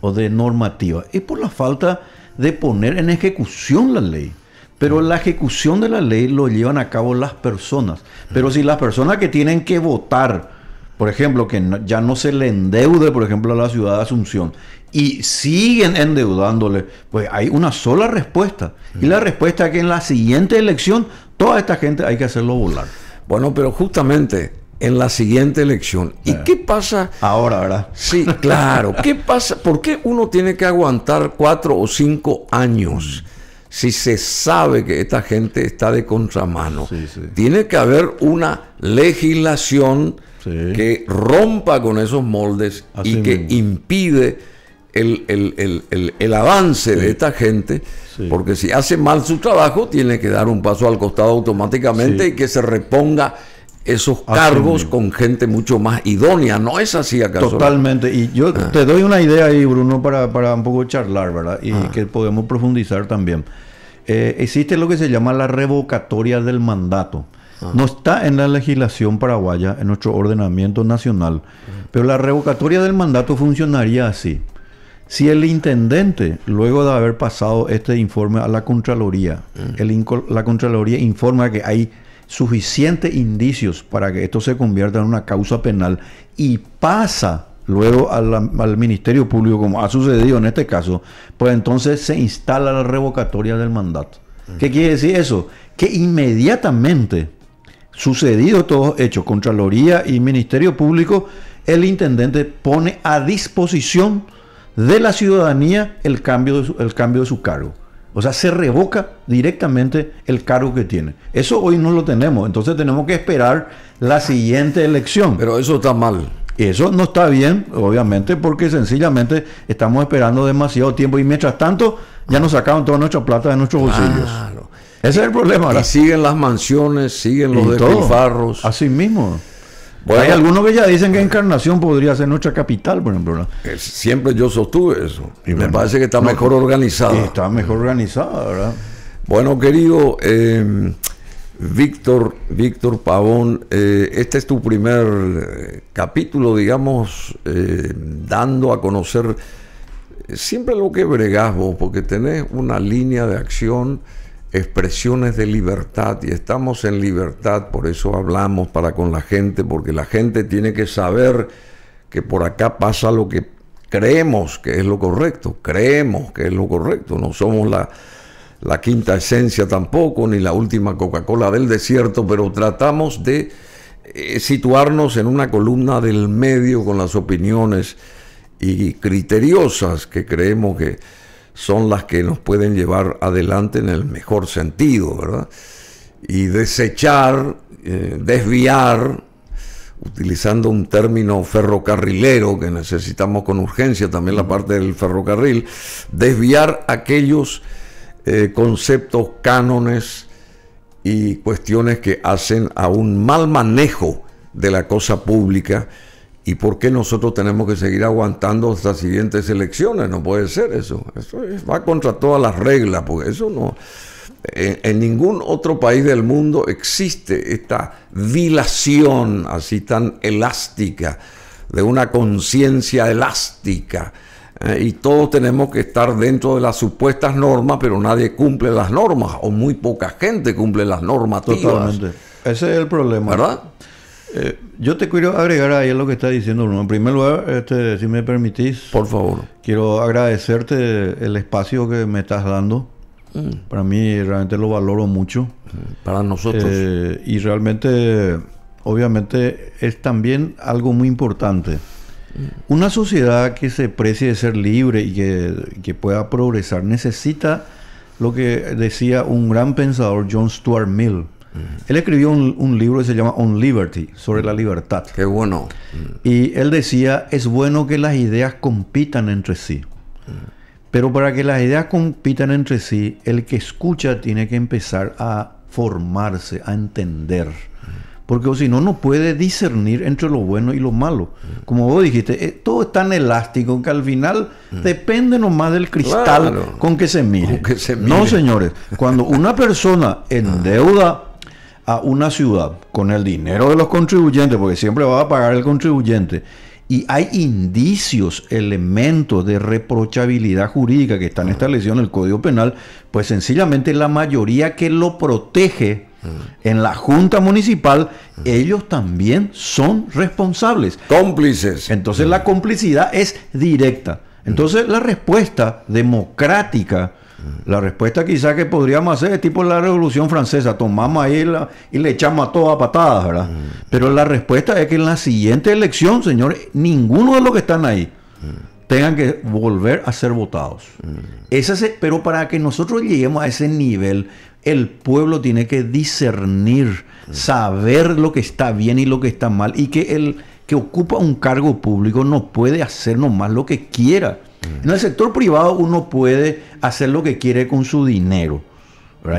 [SPEAKER 2] o de normativa, es por la falta de poner en ejecución la ley. Pero la ejecución de la ley lo llevan a cabo las personas. Pero si las personas que tienen que votar, por ejemplo, que no- ya no se le endeude, por ejemplo, a la ciudad de Asunción, y siguen endeudándole, pues hay una sola respuesta. Y la respuesta es que en la siguiente elección, toda esta gente hay que hacerlo volar.
[SPEAKER 3] Bueno, pero justamente en la siguiente elección. ¿Y qué pasa?
[SPEAKER 2] Ahora, ¿verdad?
[SPEAKER 3] Sí, claro. ¿Qué pasa? ¿Por qué uno tiene que aguantar cuatro o cinco años si se sabe que esta gente está de contramano?
[SPEAKER 2] Sí, sí.
[SPEAKER 3] Tiene que haber una legislación
[SPEAKER 2] Sí.
[SPEAKER 3] que rompa con esos moldes
[SPEAKER 2] Así
[SPEAKER 3] y que
[SPEAKER 2] mismo.
[SPEAKER 3] impide el, el- el- el- el avance de esta gente,
[SPEAKER 2] Sí.
[SPEAKER 3] porque si hace mal su trabajo, tiene que dar un paso al costado automáticamente
[SPEAKER 2] Sí.
[SPEAKER 3] y que se reponga esos cargos con gente mucho más idónea. ¿No es así acaso?
[SPEAKER 2] Totalmente. Y yo
[SPEAKER 3] Ah.
[SPEAKER 2] te doy una idea ahí, Bruno, para, para un poco charlar, ¿verdad? Y que podemos profundizar también. Eh, existe lo que se llama la revocatoria del mandato. No está en la legislación paraguaya, en nuestro ordenamiento nacional, pero la revocatoria del mandato funcionaría así. Si el intendente, luego de haber pasado este informe a la Contraloría, el inco- la Contraloría informa que hay suficientes indicios para que esto se convierta en una causa penal y pasa luego a la- al Ministerio Público, como ha sucedido en este caso, pues entonces se instala la revocatoria del mandato. ¿Qué quiere decir eso? Que inmediatamente sucedido todos hechos, Contraloría y Ministerio Público, el intendente pone a disposición de la ciudadanía el cambio de su, el cambio de su cargo. O sea, se revoca directamente el cargo que tiene. Eso hoy no lo tenemos, entonces tenemos que esperar la siguiente elección.
[SPEAKER 3] Pero eso está mal.
[SPEAKER 2] Eso no está bien, obviamente, porque sencillamente estamos esperando demasiado tiempo y mientras tanto ya nos sacaron toda nuestra plata de nuestros bolsillos.
[SPEAKER 3] Claro.
[SPEAKER 2] Ese es el problema. ¿verdad?
[SPEAKER 3] Y siguen las mansiones, siguen los despilfarros.
[SPEAKER 2] Así mismo.
[SPEAKER 3] Bueno,
[SPEAKER 2] Hay algunos que ya dicen que Encarnación podría ser nuestra capital, por ejemplo. ¿no?
[SPEAKER 3] eh, siempre yo sostuve eso.
[SPEAKER 2] Y
[SPEAKER 3] Me parece que está
[SPEAKER 2] no,
[SPEAKER 3] mejor organizada.
[SPEAKER 2] Está mejor organizada, ¿verdad?
[SPEAKER 3] Bueno, querido eh, Víctor, Víctor Pavón, eh, este es tu primer eh, capítulo, digamos, eh, dando a conocer siempre lo que bregás vos, porque tenés una línea de acción, expresiones de libertad, y estamos en libertad, por eso hablamos para con la gente, porque la gente tiene que saber que por acá pasa lo que creemos que es lo correcto, creemos que es lo correcto, no somos la, la quinta esencia tampoco, ni la última Coca-Cola del desierto, pero tratamos de eh, situarnos en una columna del medio con las opiniones y criteriosas que creemos que son las que nos pueden llevar adelante en el mejor sentido, ¿verdad? Y desechar, eh, desviar, utilizando un término ferrocarrilero que necesitamos con urgencia, también la parte del ferrocarril, desviar aquellos eh, conceptos, cánones y cuestiones que hacen a un mal manejo de la cosa pública y por qué nosotros tenemos que seguir aguantando hasta las siguientes elecciones. No puede ser eso. Eso es- va contra todas las reglas, porque eso no... En, en ningún otro país del mundo existe esta dilación así tan elástica, de una conciencia elástica. eh, y todos tenemos que estar dentro de las supuestas normas, pero nadie cumple las normas, o muy poca gente cumple las normativas.
[SPEAKER 2] Totalmente. Ese es el problema.
[SPEAKER 3] ¿Verdad?
[SPEAKER 2] Eh, yo te quiero agregar ahí a lo que está diciendo Bruno. En primer lugar, este, si me permitís,
[SPEAKER 3] Por favor.
[SPEAKER 2] quiero agradecerte el espacio que me estás dando. Para mí realmente lo valoro mucho.
[SPEAKER 3] Para nosotros.
[SPEAKER 2] Eh, y realmente, obviamente, es también algo muy importante. Una sociedad que se precie de ser libre y que, que pueda progresar necesita lo que decía un gran pensador, John Stuart Mill. Él escribió un, un libro que se llama On Liberty, sobre la libertad.
[SPEAKER 3] Qué bueno.
[SPEAKER 2] Y él decía, es bueno que las ideas compitan entre sí. Pero para que las ideas compitan entre sí, el que escucha tiene que empezar a formarse, a entender. Porque si no, no puede discernir entre lo bueno y lo malo. Como vos dijiste, eh, todo es tan elástico que al final depende nomás del cristal
[SPEAKER 3] Claro.
[SPEAKER 2] con que se mire.
[SPEAKER 3] Con que se
[SPEAKER 2] No,
[SPEAKER 3] mire.
[SPEAKER 2] señores. Cuando una persona *laughs* endeuda a una ciudad con el dinero de los contribuyentes, porque siempre va a pagar el contribuyente, y hay indicios, elementos de reprochabilidad jurídica que están establecidos en el Código Penal, pues sencillamente la mayoría que lo protege en la Junta Municipal, ellos también son responsables.
[SPEAKER 3] Cómplices.
[SPEAKER 2] Entonces la complicidad es directa. Entonces la respuesta democrática, la respuesta quizá que podríamos hacer es tipo la Revolución Francesa, tomamos ahí la- y le echamos a todas patadas, ¿verdad? Pero la respuesta es que en la siguiente elección, señores, ninguno de los que están ahí tengan que volver a ser votados. Ese es- pero para que nosotros lleguemos a ese nivel, el pueblo tiene que discernir, saber lo que está bien y lo que está mal, y que el que ocupa un cargo público no puede hacer nomás lo que quiera. En el sector privado uno puede hacer lo que quiere con su dinero.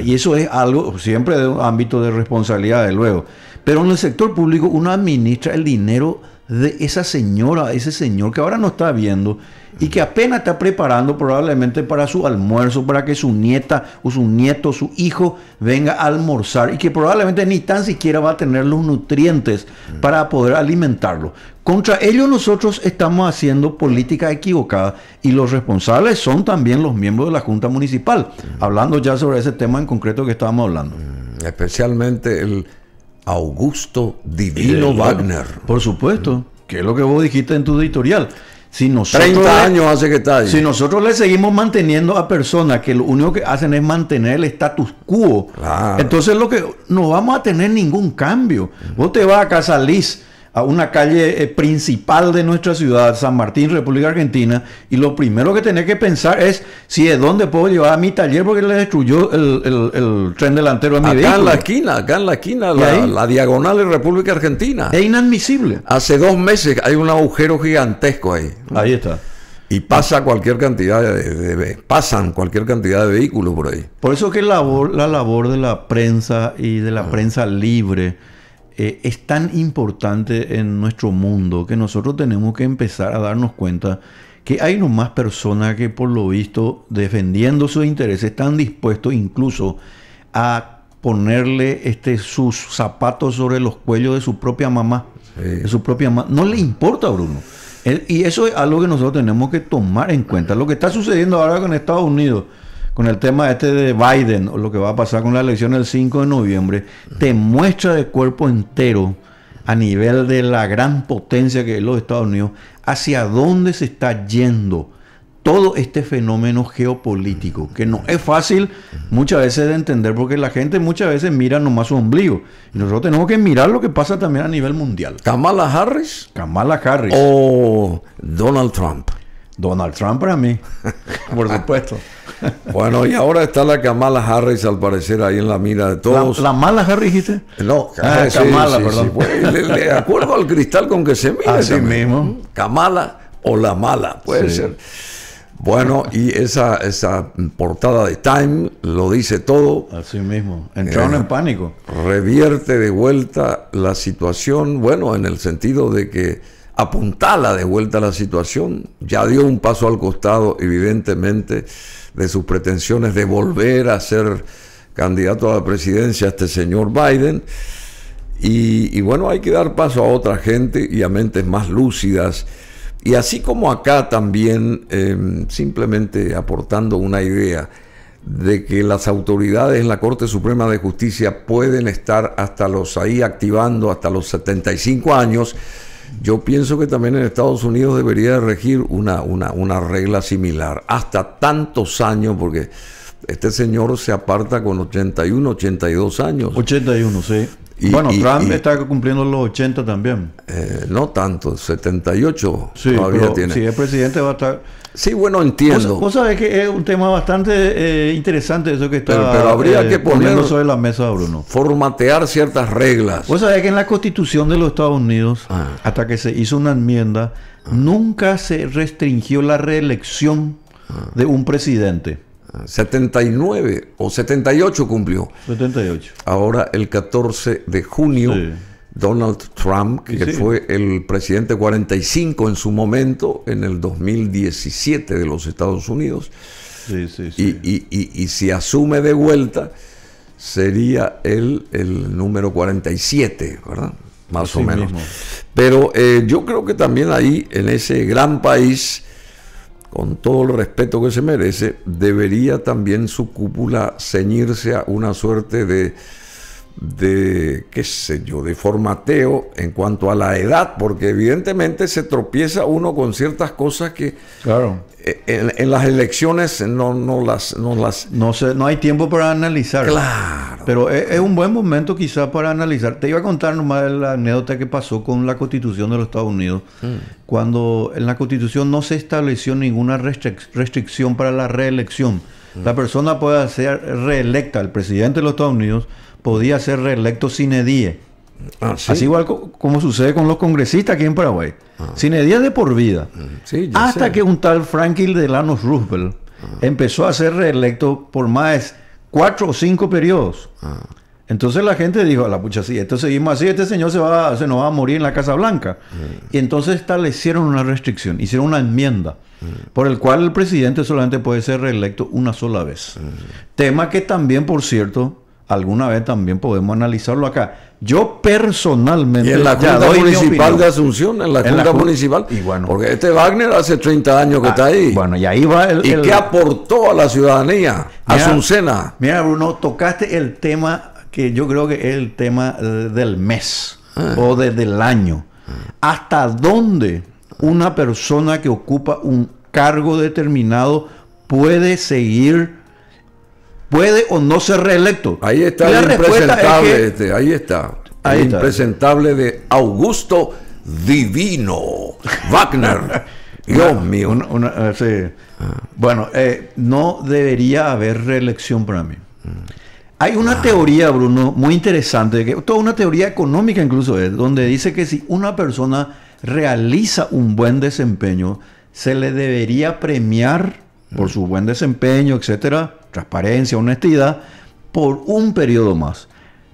[SPEAKER 2] Y eso es algo siempre de un ámbito de responsabilidad, de luego. Pero en el sector público uno administra el dinero de esa señora, ese señor que ahora no está viendo y que apenas está preparando probablemente para su almuerzo, para que su nieta o su nieto, su hijo venga a almorzar y que probablemente ni tan siquiera va a tener los nutrientes para poder alimentarlo. Contra ellos nosotros estamos haciendo política equivocada y los responsables son también los miembros de la Junta Municipal, hablando ya sobre ese tema en concreto que estábamos hablando.
[SPEAKER 3] Especialmente el Augusto Divino Wagner.
[SPEAKER 2] Por supuesto, que es lo que vos dijiste en tu editorial. Si nosotros
[SPEAKER 3] 30
[SPEAKER 2] le-
[SPEAKER 3] años hace que está ahí.
[SPEAKER 2] Si nosotros le seguimos manteniendo a personas que lo único que hacen es mantener el status quo,
[SPEAKER 3] Claro.
[SPEAKER 2] entonces lo que no vamos a tener ningún cambio. Vos te vas a Casa Liz, a una calle eh, principal de nuestra ciudad, San Martín, República Argentina, y lo primero que tenés que pensar es si de dónde puedo llevar a mi taller porque le destruyó el, el- el tren delantero a mi
[SPEAKER 3] Acá en la esquina, acá en la esquina,
[SPEAKER 2] ¿Y
[SPEAKER 3] la, diagonal de República Argentina.
[SPEAKER 2] Es inadmisible.
[SPEAKER 3] Hace dos meses hay un agujero gigantesco ahí.
[SPEAKER 2] Ahí está.
[SPEAKER 3] Y pasa cualquier cantidad de, de- de- pasan cualquier cantidad de vehículos por ahí.
[SPEAKER 2] Por eso que labor, la labor de la prensa y de la prensa libre eh, es tan importante en nuestro mundo que nosotros tenemos que empezar a darnos cuenta que hay nomás personas que por lo visto defendiendo sus intereses están dispuestos incluso a ponerle este, sus zapatos sobre los cuellos de su propia mamá.
[SPEAKER 3] Sí.
[SPEAKER 2] De su propia mamá. No le importa, Bruno. Eh, Y eso es algo que nosotros tenemos que tomar en cuenta. Lo que está sucediendo ahora con Estados Unidos, con el tema este de Biden, o lo que va a pasar con la elección el 5 de noviembre, te muestra de cuerpo entero, a nivel de la gran potencia que es los Estados Unidos, hacia dónde se está yendo todo este fenómeno geopolítico, que no es fácil muchas veces de entender, porque la gente muchas veces mira nomás su ombligo. Y nosotros tenemos que mirar lo que pasa también a nivel mundial.
[SPEAKER 3] Kamala Harris
[SPEAKER 2] Kamala Harris.
[SPEAKER 3] o Donald Trump.
[SPEAKER 2] Donald Trump para mí, *laughs* por supuesto. *laughs*
[SPEAKER 3] Bueno, y ahora está la Kamala Harris al parecer ahí en la mira de todos.
[SPEAKER 2] la mala Harris, dijiste.
[SPEAKER 3] No,
[SPEAKER 2] Ah,
[SPEAKER 3] sí,
[SPEAKER 2] Kamala,
[SPEAKER 3] sí,
[SPEAKER 2] perdón.
[SPEAKER 3] sí. Bueno, le- de acuerdo al cristal con que se mire.
[SPEAKER 2] Así
[SPEAKER 3] también.
[SPEAKER 2] mismo.
[SPEAKER 3] Kamala o la mala, puede ser. Bueno, y esa, esa portada de Time lo dice todo.
[SPEAKER 2] Así mismo. Entraron
[SPEAKER 3] Eh.
[SPEAKER 2] en pánico.
[SPEAKER 3] revierte de vuelta la situación, bueno, en el sentido de que apuntala de vuelta la situación, ya dio un paso al costado, evidentemente, de sus pretensiones de volver a ser candidato a la presidencia este señor Biden. Y, bueno, hay que dar paso a otra gente y a mentes más lúcidas. Y así como acá también, eh, simplemente aportando una idea de que las autoridades en la Corte Suprema de Justicia pueden estar hasta los ahí activando hasta los 75 años, yo pienso que también en Estados Unidos debería regir una, una, una regla similar, hasta tantos años, porque este señor se aparta con 81, 82 años.
[SPEAKER 2] 81, sí.
[SPEAKER 3] Y-
[SPEAKER 2] bueno,
[SPEAKER 3] y-
[SPEAKER 2] Trump
[SPEAKER 3] y-
[SPEAKER 2] está cumpliendo los 80 también.
[SPEAKER 3] Eh, no tanto, 78
[SPEAKER 2] Sí,
[SPEAKER 3] todavía
[SPEAKER 2] pero
[SPEAKER 3] tiene.
[SPEAKER 2] si es presidente va a estar...
[SPEAKER 3] Sí, bueno, entiendo.
[SPEAKER 2] Vos, sabés que es un tema bastante eh, interesante eso que está
[SPEAKER 3] Pero- pero habría que poner-
[SPEAKER 2] sobre la mesa, Bruno.
[SPEAKER 3] Formatear ciertas reglas.
[SPEAKER 2] Vos sabés que en la Constitución de los Estados Unidos,
[SPEAKER 3] Ah.
[SPEAKER 2] hasta que se hizo una enmienda, nunca se restringió la reelección
[SPEAKER 3] Ah.
[SPEAKER 2] de un presidente.
[SPEAKER 3] 79 o 78 cumplió.
[SPEAKER 2] 78.
[SPEAKER 3] Ahora el 14 de junio,
[SPEAKER 2] Sí.
[SPEAKER 3] Donald Trump, que
[SPEAKER 2] Sí.
[SPEAKER 3] fue el presidente 45 en su momento, en el 2017 de los Estados Unidos,
[SPEAKER 2] Sí, sí,
[SPEAKER 3] y,
[SPEAKER 2] sí.
[SPEAKER 3] y- y- y si asume de vuelta, sería él el número 47, ¿verdad? Más
[SPEAKER 2] Así
[SPEAKER 3] o menos.
[SPEAKER 2] mismo.
[SPEAKER 3] Pero eh, yo creo que también ahí, en ese gran país, con todo el respeto que se merece, debería también su cúpula ceñirse a una suerte de, de, qué sé yo, de formateo en cuanto a la edad, porque evidentemente se tropieza uno con ciertas cosas que
[SPEAKER 2] Claro.
[SPEAKER 3] eh, en, en las elecciones no, no las... No las
[SPEAKER 2] No, sé, no hay tiempo para analizar.
[SPEAKER 3] claro.
[SPEAKER 2] Pero es, es un buen momento quizás para analizar. Te iba a contar nomás la anécdota que pasó con la constitución de los Estados Unidos. Cuando en la constitución no se estableció ninguna restric- restricción para la reelección. La persona puede ser reelecta, el presidente de los Estados Unidos podía ser reelecto sin edie.
[SPEAKER 3] Ah, ¿sí?
[SPEAKER 2] Así igual co- como sucede con los congresistas aquí en Paraguay. Sin edie de por vida.
[SPEAKER 3] Sí,
[SPEAKER 2] Hasta
[SPEAKER 3] sé.
[SPEAKER 2] que un tal Franklin Delano Roosevelt empezó a ser reelecto por más cuatro o cinco periodos. Entonces la gente dijo, a la pucha, sí, esto seguimos así, este señor se, va, se nos va a morir en la Casa Blanca. Y entonces establecieron una restricción, hicieron una enmienda, por el cual el presidente solamente puede ser reelecto una sola vez. Tema que también, por cierto, alguna vez también podemos analizarlo acá. Yo personalmente...
[SPEAKER 3] Y en la Junta Municipal de Asunción, en la
[SPEAKER 2] En la
[SPEAKER 3] Junta
[SPEAKER 2] Jun-
[SPEAKER 3] Municipal.
[SPEAKER 2] y bueno.
[SPEAKER 3] porque este Wagner hace 30 años que está ahí.
[SPEAKER 2] Bueno, y ahí va el...
[SPEAKER 3] ¿Y
[SPEAKER 2] el-
[SPEAKER 3] qué aportó a la ciudadanía?
[SPEAKER 2] Mira,
[SPEAKER 3] Asuncena.
[SPEAKER 2] Mira, Bruno, tocaste el tema que yo creo que es el tema eh, del mes
[SPEAKER 3] Ah.
[SPEAKER 2] o de- del año. ¿Hasta dónde una persona que ocupa un cargo determinado puede seguir, puede o no ser reelecto?
[SPEAKER 3] Ahí está
[SPEAKER 2] Y la
[SPEAKER 3] el
[SPEAKER 2] es
[SPEAKER 3] impresentable.
[SPEAKER 2] que-
[SPEAKER 3] este, ahí está.
[SPEAKER 2] Ahí
[SPEAKER 3] el
[SPEAKER 2] está.
[SPEAKER 3] impresentable de Augusto Divino *laughs* Wagner. Dios mío.
[SPEAKER 2] Una- una- eh, sí. Bueno, eh, no debería haber reelección para mí. Hay una teoría, Bruno, muy interesante, que toda una teoría económica incluso es, donde dice que si una persona realiza un buen desempeño, se le debería premiar por su buen desempeño, etcétera, transparencia, honestidad, por un periodo más.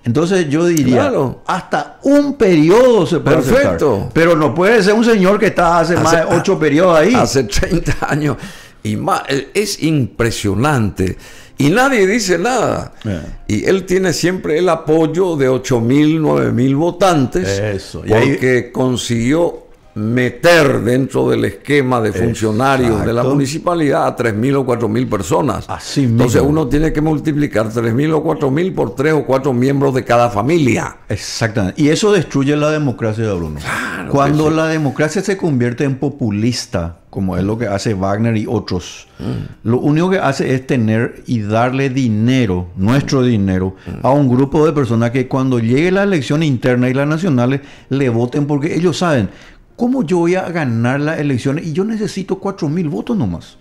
[SPEAKER 2] Entonces yo diría,
[SPEAKER 3] Claro.
[SPEAKER 2] hasta un periodo se puede aceptar.
[SPEAKER 3] Perfecto.
[SPEAKER 2] Pero no puede ser un señor que está hace, más de ocho periodos ahí.
[SPEAKER 3] Hace 30 *laughs* años y más. eh, Es impresionante. Y nadie dice nada.
[SPEAKER 2] Eh.
[SPEAKER 3] Y él tiene siempre el apoyo de 8 mil, 9 mil votantes.
[SPEAKER 2] Eso. Y ahí-
[SPEAKER 3] Porque consiguió meter dentro del esquema de funcionarios de la municipalidad a 3 mil o 4 mil personas.
[SPEAKER 2] Así
[SPEAKER 3] Entonces
[SPEAKER 2] mismo.
[SPEAKER 3] uno tiene que multiplicar 3 mil o 4 mil por 3 o 4 miembros de cada familia.
[SPEAKER 2] Exactamente. Y eso destruye la democracia, Bruno.
[SPEAKER 3] Claro
[SPEAKER 2] Cuando
[SPEAKER 3] sí.
[SPEAKER 2] la democracia se convierte en populista, como es lo que hace Wagner y otros,
[SPEAKER 3] Mm.
[SPEAKER 2] lo único que hace es tener y darle dinero, nuestro dinero,
[SPEAKER 3] Mm.
[SPEAKER 2] a un grupo de personas que cuando llegue la elección interna y las nacionales le voten porque ellos saben, ¿cómo yo voy a ganar las elecciones? Y yo necesito 4 mil votos nomás.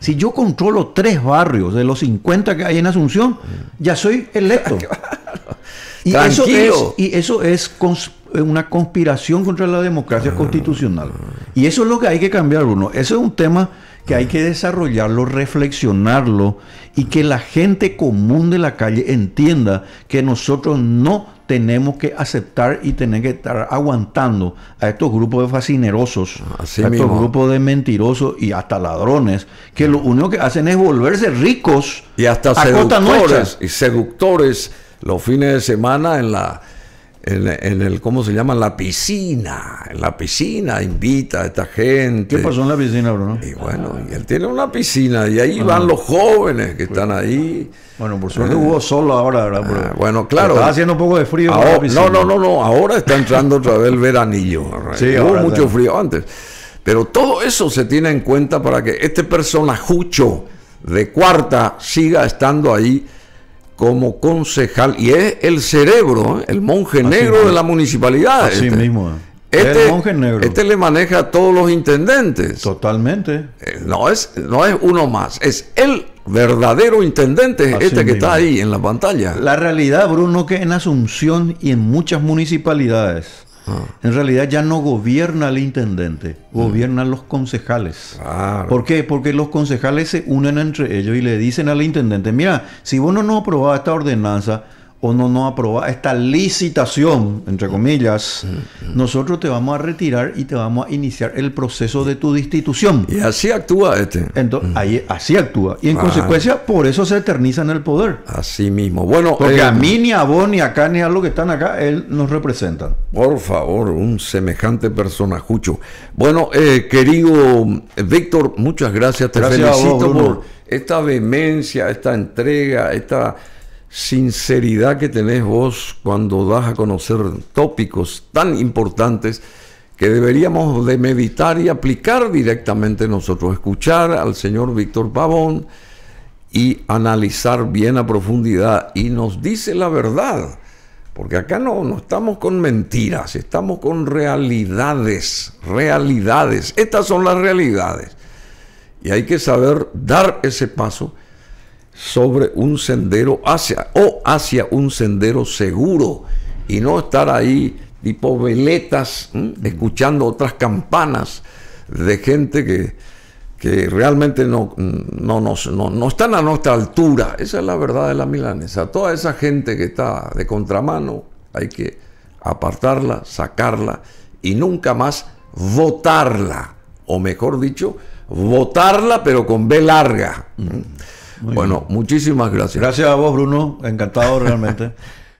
[SPEAKER 2] Si yo controlo tres barrios de los 50 que hay en Asunción, ya soy electo. *laughs* Y eso, es, y eso es cons- una conspiración contra la democracia
[SPEAKER 3] Ah.
[SPEAKER 2] constitucional. Y eso es lo que hay que cambiar, Bruno. Eso es un tema que hay que desarrollarlo, reflexionarlo y que la gente común de la calle entienda que nosotros no tenemos que aceptar y tener que estar aguantando a estos grupos de fascinerosos,
[SPEAKER 3] Así
[SPEAKER 2] a estos
[SPEAKER 3] mismo.
[SPEAKER 2] grupos de mentirosos y hasta ladrones, que lo único que hacen es volverse ricos
[SPEAKER 3] Y hasta
[SPEAKER 2] a costa
[SPEAKER 3] y seductores los fines de semana en la en, en el ¿cómo se llama? La piscina. En la piscina invita a esta gente.
[SPEAKER 2] ¿Qué pasó en la piscina, Bruno?
[SPEAKER 3] Y bueno, y él tiene una piscina y ahí van los jóvenes que están ahí.
[SPEAKER 2] Bueno, por suerte hubo solo ahora, ¿verdad? Pero-
[SPEAKER 3] Ah, bueno, claro.
[SPEAKER 2] Estaba haciendo un poco de frío.
[SPEAKER 3] Ahora- no, no, no, no. Ahora está entrando otra vez el veranillo.
[SPEAKER 2] Sí,
[SPEAKER 3] Hubo mucho
[SPEAKER 2] está.
[SPEAKER 3] frío antes. Pero todo eso se tiene en cuenta para que este personajucho de cuarta siga estando ahí como concejal. Y es el cerebro, ¿eh? el monje negro
[SPEAKER 2] mismo.
[SPEAKER 3] de la municipalidad.
[SPEAKER 2] Así
[SPEAKER 3] este.
[SPEAKER 2] mismo.
[SPEAKER 3] este, este le maneja a todos los intendentes.
[SPEAKER 2] Totalmente.
[SPEAKER 3] Eh, no es, no es uno más, es el verdadero intendente este que está ahí en la pantalla.
[SPEAKER 2] La realidad, Bruno, que en Asunción y en muchas municipalidades, ah. en realidad ya no gobierna el intendente, mm. gobiernan los concejales. ¿Por qué? Porque los concejales se unen entre ellos y le dicen al intendente, mira, si vos no nos aprobás esta ordenanza, o no nos aproba esta licitación, entre comillas, nosotros te vamos a retirar y te vamos a iniciar el proceso de tu destitución.
[SPEAKER 3] Y así actúa este.
[SPEAKER 2] Entonces, ahí, así actúa. Y en consecuencia, por eso se eterniza en el poder.
[SPEAKER 3] Así mismo. Bueno,
[SPEAKER 2] porque a eh, mí, ni a vos, ni a acá, ni a los que están acá, él nos representa.
[SPEAKER 3] Por favor, un semejante personajucho. Bueno, eh, querido Víctor, muchas gracias. Te felicito por esta vehemencia, esta entrega, esta sinceridad que tenés vos cuando das a conocer tópicos tan importantes que deberíamos de meditar y aplicar directamente nosotros, escuchar al señor Víctor Pavón y analizar bien a profundidad. Y nos dice la verdad, porque acá no, no estamos con mentiras, estamos con realidades, realidades, estas son las realidades. Y hay que saber dar ese paso sobre un sendero hacia o hacia un sendero seguro y no estar ahí tipo veletas escuchando otras campanas de gente que, que realmente no, no, no, están a nuestra altura. Esa es la verdad de la milanesa. Toda esa gente que está de contramano hay que apartarla, sacarla y nunca más votarla. O mejor dicho, votarla pero con B larga bueno, muchísimas gracias.
[SPEAKER 2] Gracias a vos, Bruno. Encantado realmente. *laughs*